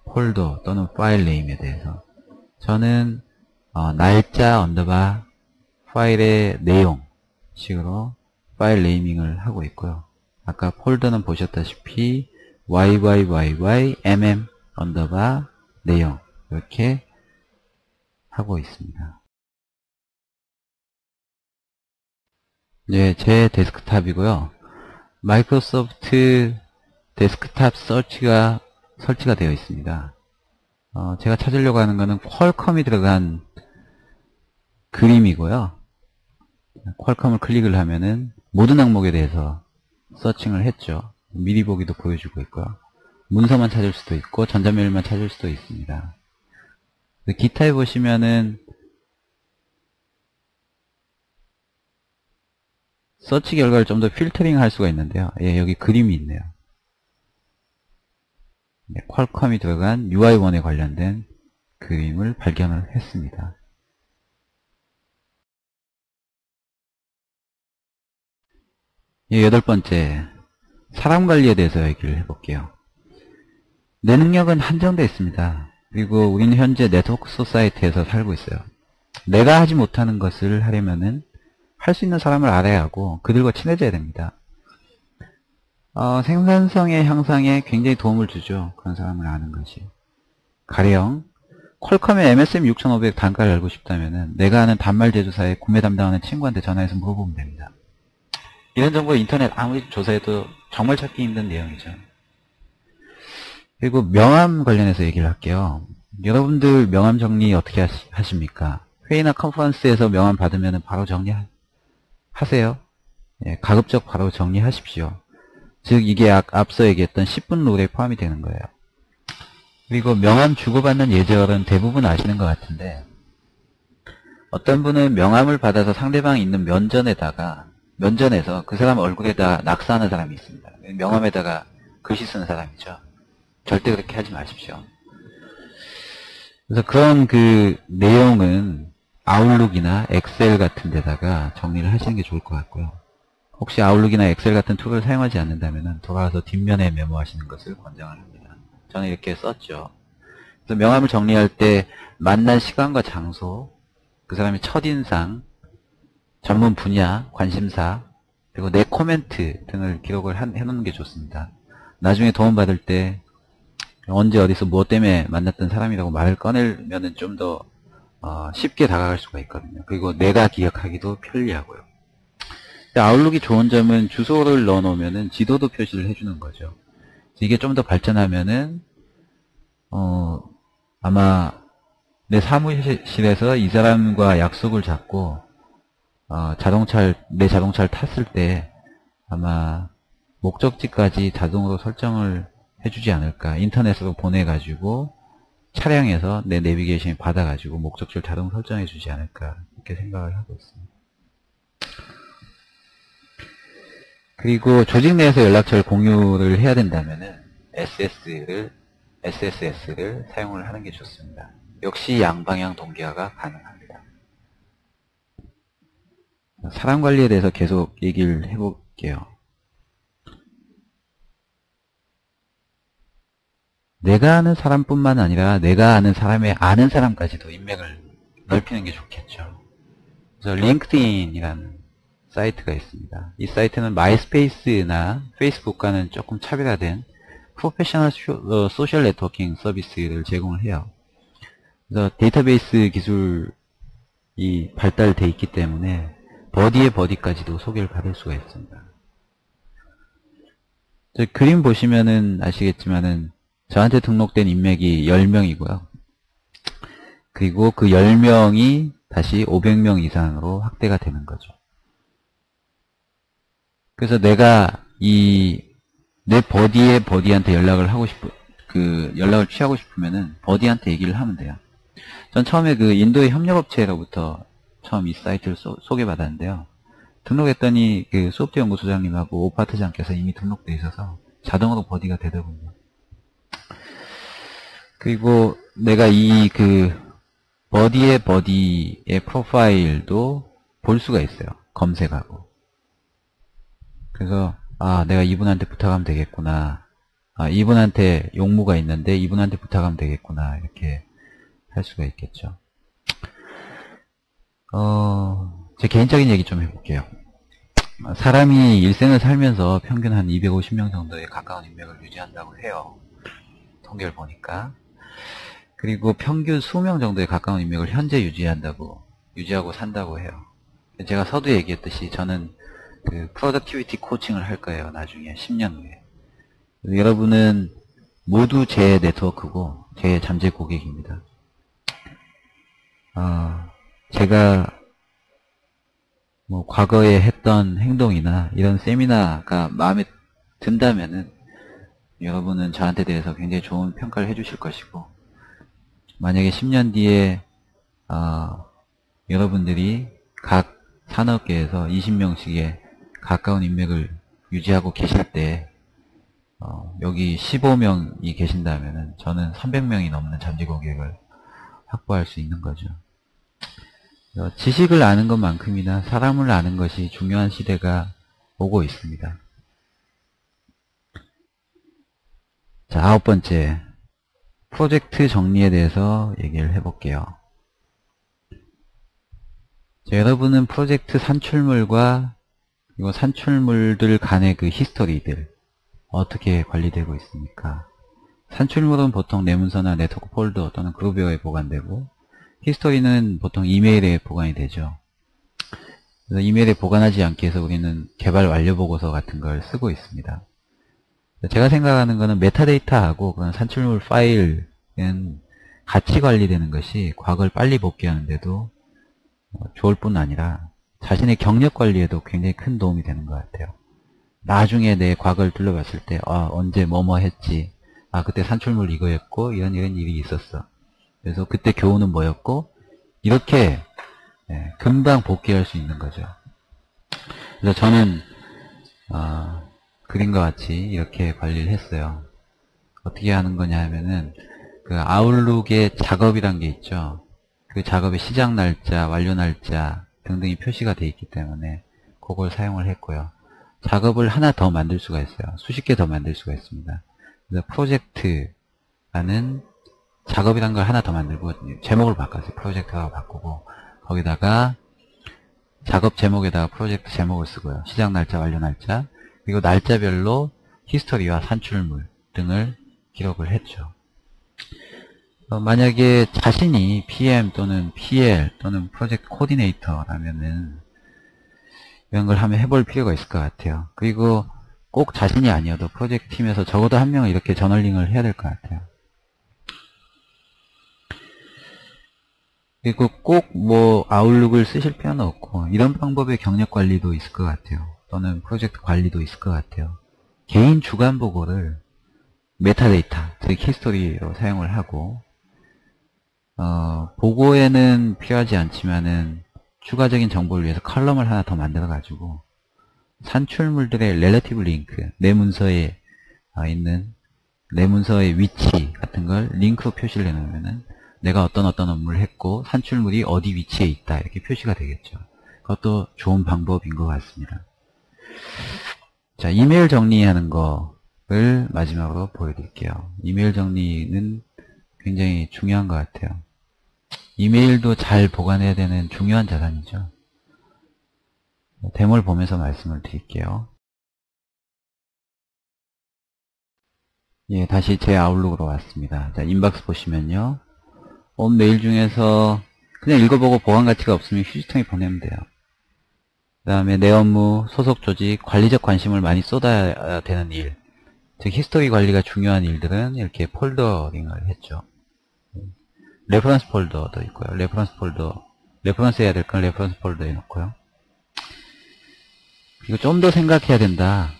폴더 또는 file name에 대해서 저는 어, 날짜 underbar 파일의 내용 식으로 파일 naming을 하고 있고요. 아까 폴더는 보셨다시피 yyymm underbar 내용 이렇게 하고 있습니다. 네, 제 desktop이고요. 마이크로소프트 데스크탑 설치가 설치가 되어 있습니다. 어, 제가 찾으려고 하는 것은 퀄컴이 들어간 그림이고요. 퀄컴을 클릭을 하면은 모든 항목에 대해서 searching을 했죠. 미리 보기도 보여주고 있고요. 문서만 찾을 수도 있고 전자메일만 찾을 수도 있습니다. 기타에 보시면은 서치 결과를 좀 더 필터링 할 수가 있는데요. 예, 여기 그림이 있네요. 네, 퀄컴이 들어간 UI1에 관련된 그림을 발견을 했습니다. 예, 여덟 번째, 사람 관리에 대해서 얘기를 해볼게요. 내 능력은 한정되어 있습니다. 그리고 우리는 현재 network society에서 살고 있어요. 내가 하지 못하는 것을 하려면은 할 수 있는 사람을 알아야 하고 그들과 친해져야 됩니다. 어, 생산성의 향상에 굉장히 도움을 주죠. 그런 사람을 아는 것이. 가령 퀄컴의 MSM 6500 단가를 알고 싶다면은 내가 아는 단말 제조사의 구매 담당하는 친구한테 전화해서 물어보면 됩니다. 이런 정보 인터넷 아무리 조사해도 정말 찾기 힘든 내용이죠. 그리고 명함 관련해서 얘기를 할게요. 여러분들 명함 정리 어떻게 하십니까? 회의나 컨퍼런스에서 명함 받으면 바로 정리하세요. 예, 가급적 바로 정리하십시오. 즉 이게 앞서 얘기했던 10분 룰에 포함이 되는 거예요. 그리고 명함 주고받는 예절은 대부분 아시는 것 같은데 어떤 분은 명함을 받아서 상대방 있는 면전에다가 면전에서 그 사람 얼굴에다 낙서하는 사람이 있습니다. 명함에다가 글씨 쓰는 사람이죠. 절대 그렇게 하지 마십시오. 그래서 그런 그 내용은 아웃룩이나 엑셀 같은 데다가 정리를 하시는 게 좋을 것 같고요. 혹시 아웃룩이나 엑셀 같은 tool을 사용하지 않는다면 돌아와서 뒷면에 메모하시는 것을 권장을 합니다. 저는 이렇게 썼죠. 그래서 명함을 정리할 때 만난 시간과 장소, 그 사람의 첫인상, 전문 분야, 관심사, 그리고 내 코멘트 등을 기록을 한, 해놓는 게 좋습니다. 나중에 도움받을 때 언제 어디서 무엇 때문에 만났던 사람이라고 말을 꺼내면은 좀더 어, 쉽게 다가갈 수가 있거든요. 그리고 내가 기억하기도 편리하고요. 아웃룩이 좋은 점은 주소를 넣어놓으면은 지도도 표시를 해주는 거죠. 이게 좀 더 발전하면은 어, 아마 내 사무실에서 이 사람과 약속을 잡고 어, 자동차를 내 자동차를 탔을 때 아마 목적지까지 자동으로 설정을 해주지 않을까 인터넷으로 보내가지고 차량에서 내 내비게이션이 받아가지고 목적지를 자동 설정해 주지 않을까 이렇게 생각을 하고 있습니다. 그리고 조직 내에서 연락처를 공유를 해야 된다면은 SS를 SSS를 사용을 하는 게 좋습니다. 역시 양방향 동기화가 가능합니다. 사람 관리에 대해서 계속 얘기를 해볼게요. 내가 아는 사람뿐만 아니라 내가 아는 사람의 아는 사람까지도 인맥을 넓히는 게 좋겠죠. 그래서 링크드인이라는 사이트가 있습니다. 이 사이트는 마이스페이스나 페이스북과는 조금 차별화된 professional 어, social networking service를 제공을 해요. 그래서 데이터베이스 기술이 발달돼 있기 때문에 buddy의 buddy까지도 소개를 받을 수가 있습니다. 그림 보시면은 아시겠지만은 저한테 등록된 인맥이 10명이고요. 그리고 그 10명이 다시 500명 이상으로 확대가 되는 거죠. 그래서 내가 이 내 버디의 버디한테 연락을 하고 싶어 그 연락을 취하고 싶으면은 버디한테 얘기를 하면 돼요. 전 처음에 그 인도의 협력업체로부터 처음 이 사이트를 소, 개받았는데요 등록했더니 그 소프트 연구소장님하고 오파트장께서 이미 등록돼 있어서 자동으로 버디가 되더군요. 그리고 내가 이 그 버디의 버디의 프로파일도 볼 수가 있어요. 검색하고. 그래서 아 내가 이분한테 부탁하면 되겠구나. 아 이분한테 용무가 있는데 이분한테 부탁하면 되겠구나. 이렇게 할 수가 있겠죠. 어, 제 개인적인 얘기 좀 해볼게요. 사람이 일생을 살면서 평균 한 250명 정도의 가까운 인맥을 유지한다고 해요. 통계를 보니까. 그리고 평균 수명 정도에 가까운 인맥을 현재 유지한다고 유지하고 산다고 해요. 제가 서두 얘기했듯이 저는 그 productivity coaching을 할 거예요. 나중에 10년 후에. 여러분은 모두 제 네트워크고 제 잠재 고객입니다. 어, 제가 뭐 과거에 했던 행동이나 이런 세미나가 마음에 든다면은 여러분은 저한테 대해서 굉장히 좋은 평가를 해주실 것이고 만약에 10년 뒤에 어, 여러분들이 각 산업계에서 20명씩의 가까운 인맥을 유지하고 계실 때 어, 여기 15명이 계신다면 저는 300명이 넘는 잠재 고객을 확보할 수 있는 거죠. 어, 지식을 아는 것만큼이나 사람을 아는 것이 중요한 시대가 오고 있습니다. 자, 아홉 번째. 프로젝트 정리에 대해서 얘기를 해볼게요. 자, 여러분은 프로젝트 산출물과 그리고 산출물들 간의 그 history들 어떻게 관리되고 있습니까? 산출물은 보통 내 문서나 네트워크 폴더 또는 그룹웨어에 보관되고 history는 보통 이메일에 보관이 되죠. 이메일에 보관하지 않기 위해서 우리는 개발 완료 보고서 같은 걸 쓰고 있습니다. 제가 생각하는 거는 메타데이터하고 그런 산출물 파일은 같이 관리되는 것이 과거를 빨리 복귀하는데도 좋을 뿐 아니라 자신의 경력 관리에도 굉장히 큰 도움이 되는 것 같아요. 나중에 내 과거를 둘러봤을 때, 아, 언제 뭐뭐 했지. 아, 그때 산출물 이거였고, 이런 이런 일이 있었어. 그래서 그때 교훈은 뭐였고, 이렇게 예, 금방 복귀할 수 있는 거죠. 그래서 저는, 어, 그림과 같이 이렇게 관리를 했어요. 어떻게 하는 거냐 하면은 그 아웃룩의 작업이란 게 있죠. 그 작업의 시작 날짜, 완료 날짜 등등이 표시가 되어 있기 때문에 그걸 사용을 했고요. 작업을 하나 더 만들 수가 있어요. 수십 개 더 만들 수가 있습니다. 그래서 프로젝트라는 작업이란 걸 하나 더 만들고 제목을 바꿨어요. 프로젝트가 바꾸고 거기다가 작업 제목에다가 프로젝트 제목을 쓰고요. 시작 날짜, 완료 날짜, 그리고 날짜별로 history와 산출물 등을 기록을 했죠. 어, 만약에 자신이 PM 또는 PL 또는 프로젝트 코디네이터라면은 이런 걸 한번 해볼 필요가 있을 것 같아요. 그리고 꼭 자신이 아니어도 프로젝트 팀에서 적어도 한 명은 이렇게 journaling을 해야 될 것 같아요. 그리고 꼭 뭐 아웃룩을 쓰실 필요는 없고 이런 방법의 경력 관리도 있을 것 같아요. 또는 프로젝트 관리도 있을 것 같아요. 개인 주간 보고를 메타데이터, 즉 history로 사용을 하고 어, 보고에는 필요하지 않지만은 추가적인 정보를 위해서 column을 하나 더 만들어 가지고 산출물들의 relative link, 내 문서에 아, 있는 내 문서의 위치 같은 걸 링크로 표시를 해놓으면은 내가 어떤 어떤 업무를 했고 산출물이 어디 위치에 있다 이렇게 표시가 되겠죠. 그것도 좋은 방법인 것 같습니다. 자, 이메일 정리하는 거를 마지막으로 보여드릴게요. 이메일 정리는 굉장히 중요한 것 같아요. 이메일도 잘 보관해야 되는 중요한 자산이죠. 데모를 보면서 말씀을 드릴게요. 예, 다시 제 아웃룩으로 왔습니다. 자, inbox 보시면요. 온 메일 중에서 그냥 읽어보고 보관 가치가 없으면 휴지통에 보내면 돼요. 그 다음에 내 업무, 소속 조직, 관리적 관심을 많이 쏟아야 되는 일, 즉 history 관리가 중요한 일들은 이렇게 foldering을 했죠. reference 폴더도 있고요. reference 폴더, reference 해야 될 건 reference 폴더에 넣고요. 그리고 좀 더 생각해야 된다.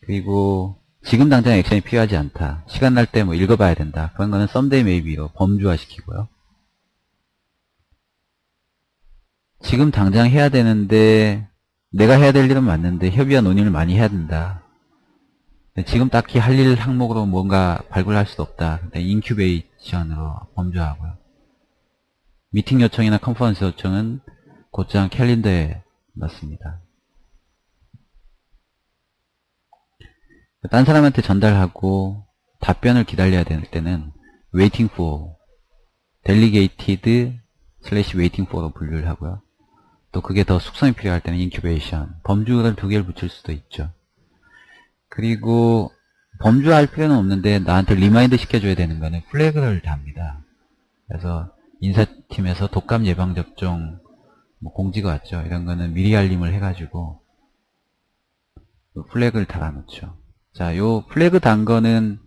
그리고 지금 당장 액션이 필요하지 않다. 시간 날 때 뭐 읽어봐야 된다. 그런 거는 someday maybe로 범주화 시키고요. 지금 당장 해야 되는데 내가 해야 될 일은 맞는데 협의와 논의를 많이 해야 된다. 지금 딱히 할 일 항목으로 뭔가 발굴할 수도 없다. incubation으로 범주하고요. 미팅 요청이나 컨퍼런스 요청은 곧장 캘린더에 넣습니다. 딴 사람한테 전달하고 답변을 기다려야 될 때는 waiting for, delegated slash waiting for로 분류를 하고요. 또 그게 더 숙성이 필요할 때는 incubation, 범주를 두 개를 붙일 수도 있죠. 그리고 범주할 필요는 없는데 나한테 remind 시켜줘야 되는 거는 flag를 답니다. 그래서 인사팀에서 독감 예방접종 뭐 공지가 왔죠. 이런 거는 미리 알림을 해가지고 플래그를 달아놓죠. 자, 요 플래그 단 거는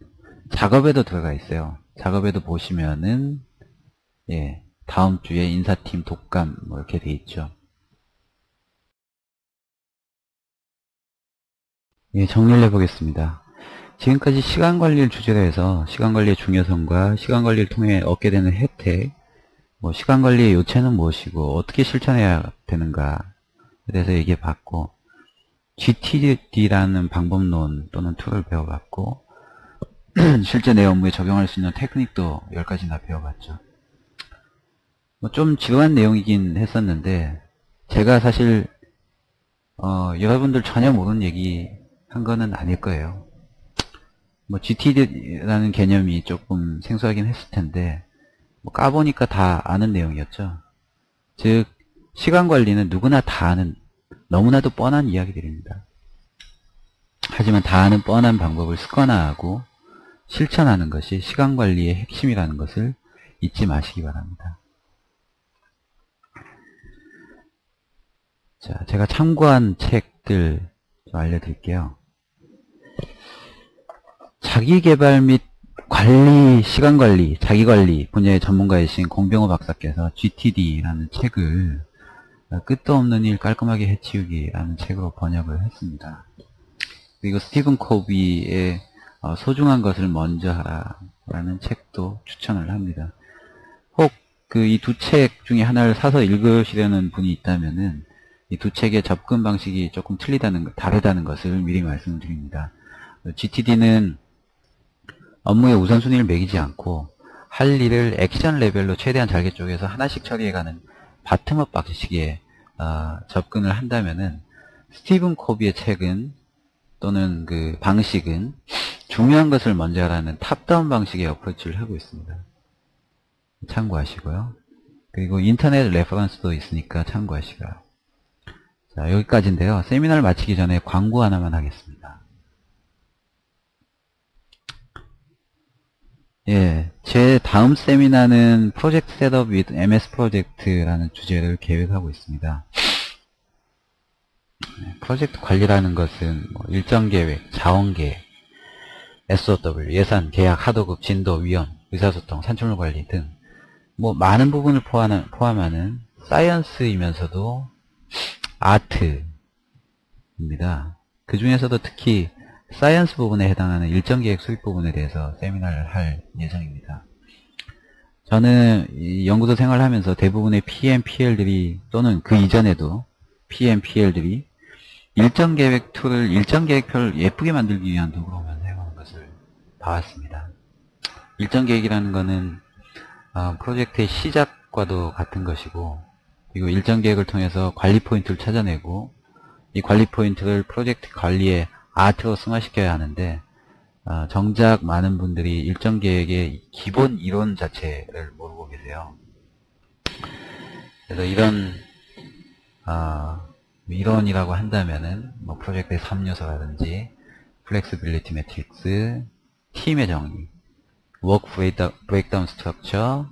작업에도 들어가 있어요. 작업에도 보시면은 예, 다음 주에 인사팀 독감 뭐 이렇게 돼 있죠. 예, 정리를 해보겠습니다. 지금까지 시간관리를 주제로 해서 시간관리의 중요성과 시간관리를 통해 얻게 되는 혜택, 뭐 시간 관리의 요체는 무엇이고 어떻게 실천해야 되는가에 대해서 얘기해 봤고 GTD라는 방법론 또는 tool을 배워봤고 <clears throat> 실제 내 업무에 적용할 수 있는 테크닉도 10가지나 배워봤죠. 뭐 좀 지루한 내용이긴 했었는데 제가 사실 어, 여러분들 전혀 모르는 얘기 한 거는 아닐 거예요. 뭐 GTD라는 개념이 조금 생소하긴 했을 텐데 뭐 까보니까 다 아는 내용이었죠. 즉 시간 관리는 누구나 다 아는 너무나도 뻔한 이야기들입니다. 하지만 다 아는 뻔한 방법을 습관화하고 실천하는 것이 시간 관리의 핵심이라는 것을 잊지 마시기 바랍니다. 자, 제가 참고한 책들 좀 알려드릴게요. 자기개발 및 관리, 시간 관리, 자기 관리 분야의 전문가이신 공병호 박사께서 GTD라는 책을 끝도 없는 일 깔끔하게 해치우기라는 책으로 번역을 했습니다. 그리고 스티븐 코비의 어, 소중한 것을 먼저 하라라는 책도 추천을 합니다. 혹 그 이 두 책 중에 하나를 사서 읽으시려는 분이 있다면은 이 두 책의 접근 방식이 조금 틀리다는 다르다는 것을 미리 말씀드립니다. GTD는 업무의 우선순위를 매기지 않고 할 일을 액션 레벨로 최대한 잘게 쪼개서 하나씩 처리해가는 bottom-up 방식의 어, 접근을 한다면은 스티븐 코비의 책은 또는 그 방식은 중요한 것을 먼저 하라는 top-down 방식의 approach를 하고 있습니다. 참고하시고요. 그리고 인터넷 reference도 있으니까 참고하시고요. 자, 여기까지인데요. 세미나를 마치기 전에 광고 하나만 하겠습니다. 예, 제 다음 세미나는 프로젝트 셋업 with MS 프로젝트라는 주제를 계획하고 있습니다. 네, 프로젝트 관리라는 것은 뭐 일정 계획, 자원 계획, SOW, 예산, 계약, 하도급, 진도, 위험, 의사소통, 산출물 관리 등 뭐 많은 부분을 포함하는, 포함하는 science이면서도 art입니다. 그 중에서도 특히 science 부분에 해당하는 일정 계획 수립 부분에 대해서 세미나를 할 예정입니다. 저는 연구소 생활을 하면서 대부분의 PM, PL들이 또는 그 이전에도 PM, PL들이 일정 계획 tool을 일정 계획표를 예쁘게 만들기 위한 도구로만 사용하는 것을 봐왔습니다. 일정 계획이라는 것은 어, 프로젝트의 시작과도 같은 것이고 그리고 일정 계획을 통해서 관리 포인트를 찾아내고 이 관리 포인트를 프로젝트 관리에 art로 승화시켜야 하는데 어, 정작 많은 분들이 일정 계획의 기본 이론 자체를 모르고 계세요. 그래서 이런 어, 이론이라고 한다면은 뭐 프로젝트의 3요소라든지 flexibility matrix, 팀의 정의, work breakdown structure,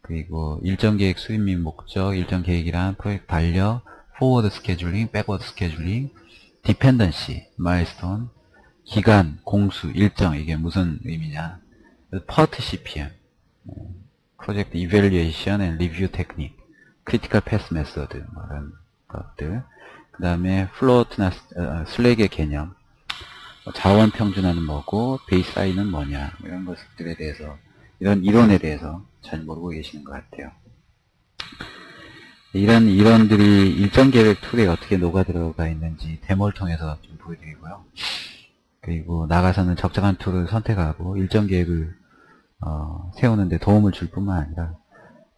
그리고 일정 계획 수립 및 목적, 일정 계획이란 프로젝트 달력, forward scheduling, backward scheduling, dependency, milestone, 기간, 공수, 일정 이게 무슨 의미냐? PERT CPM project evaluation and review technique critical path method 이런 것들. 그 다음에 float나 어, slack의 개념 뭐 자원 평준화는 뭐고 baseline은 뭐냐? 뭐 이런 것들에 대해서 이런 이론에 대해서 잘 모르고 계시는 것 같아요 이런 이론들이 일정 계획 tool에 어떻게 녹아 들어가 있는지 데모를 통해서 좀 보여드리고요. 그리고 나가서는 적정한 tool을 선택하고 일정 계획을 어, 세우는데 도움을 줄 뿐만 아니라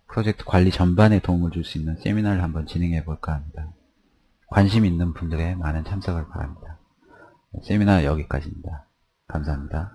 프로젝트 관리 전반에 도움을 줄 수 있는 세미나를 한번 진행해 볼까 합니다. 관심 있는 분들의 많은 참석을 바랍니다. 세미나 여기까지입니다. 감사합니다.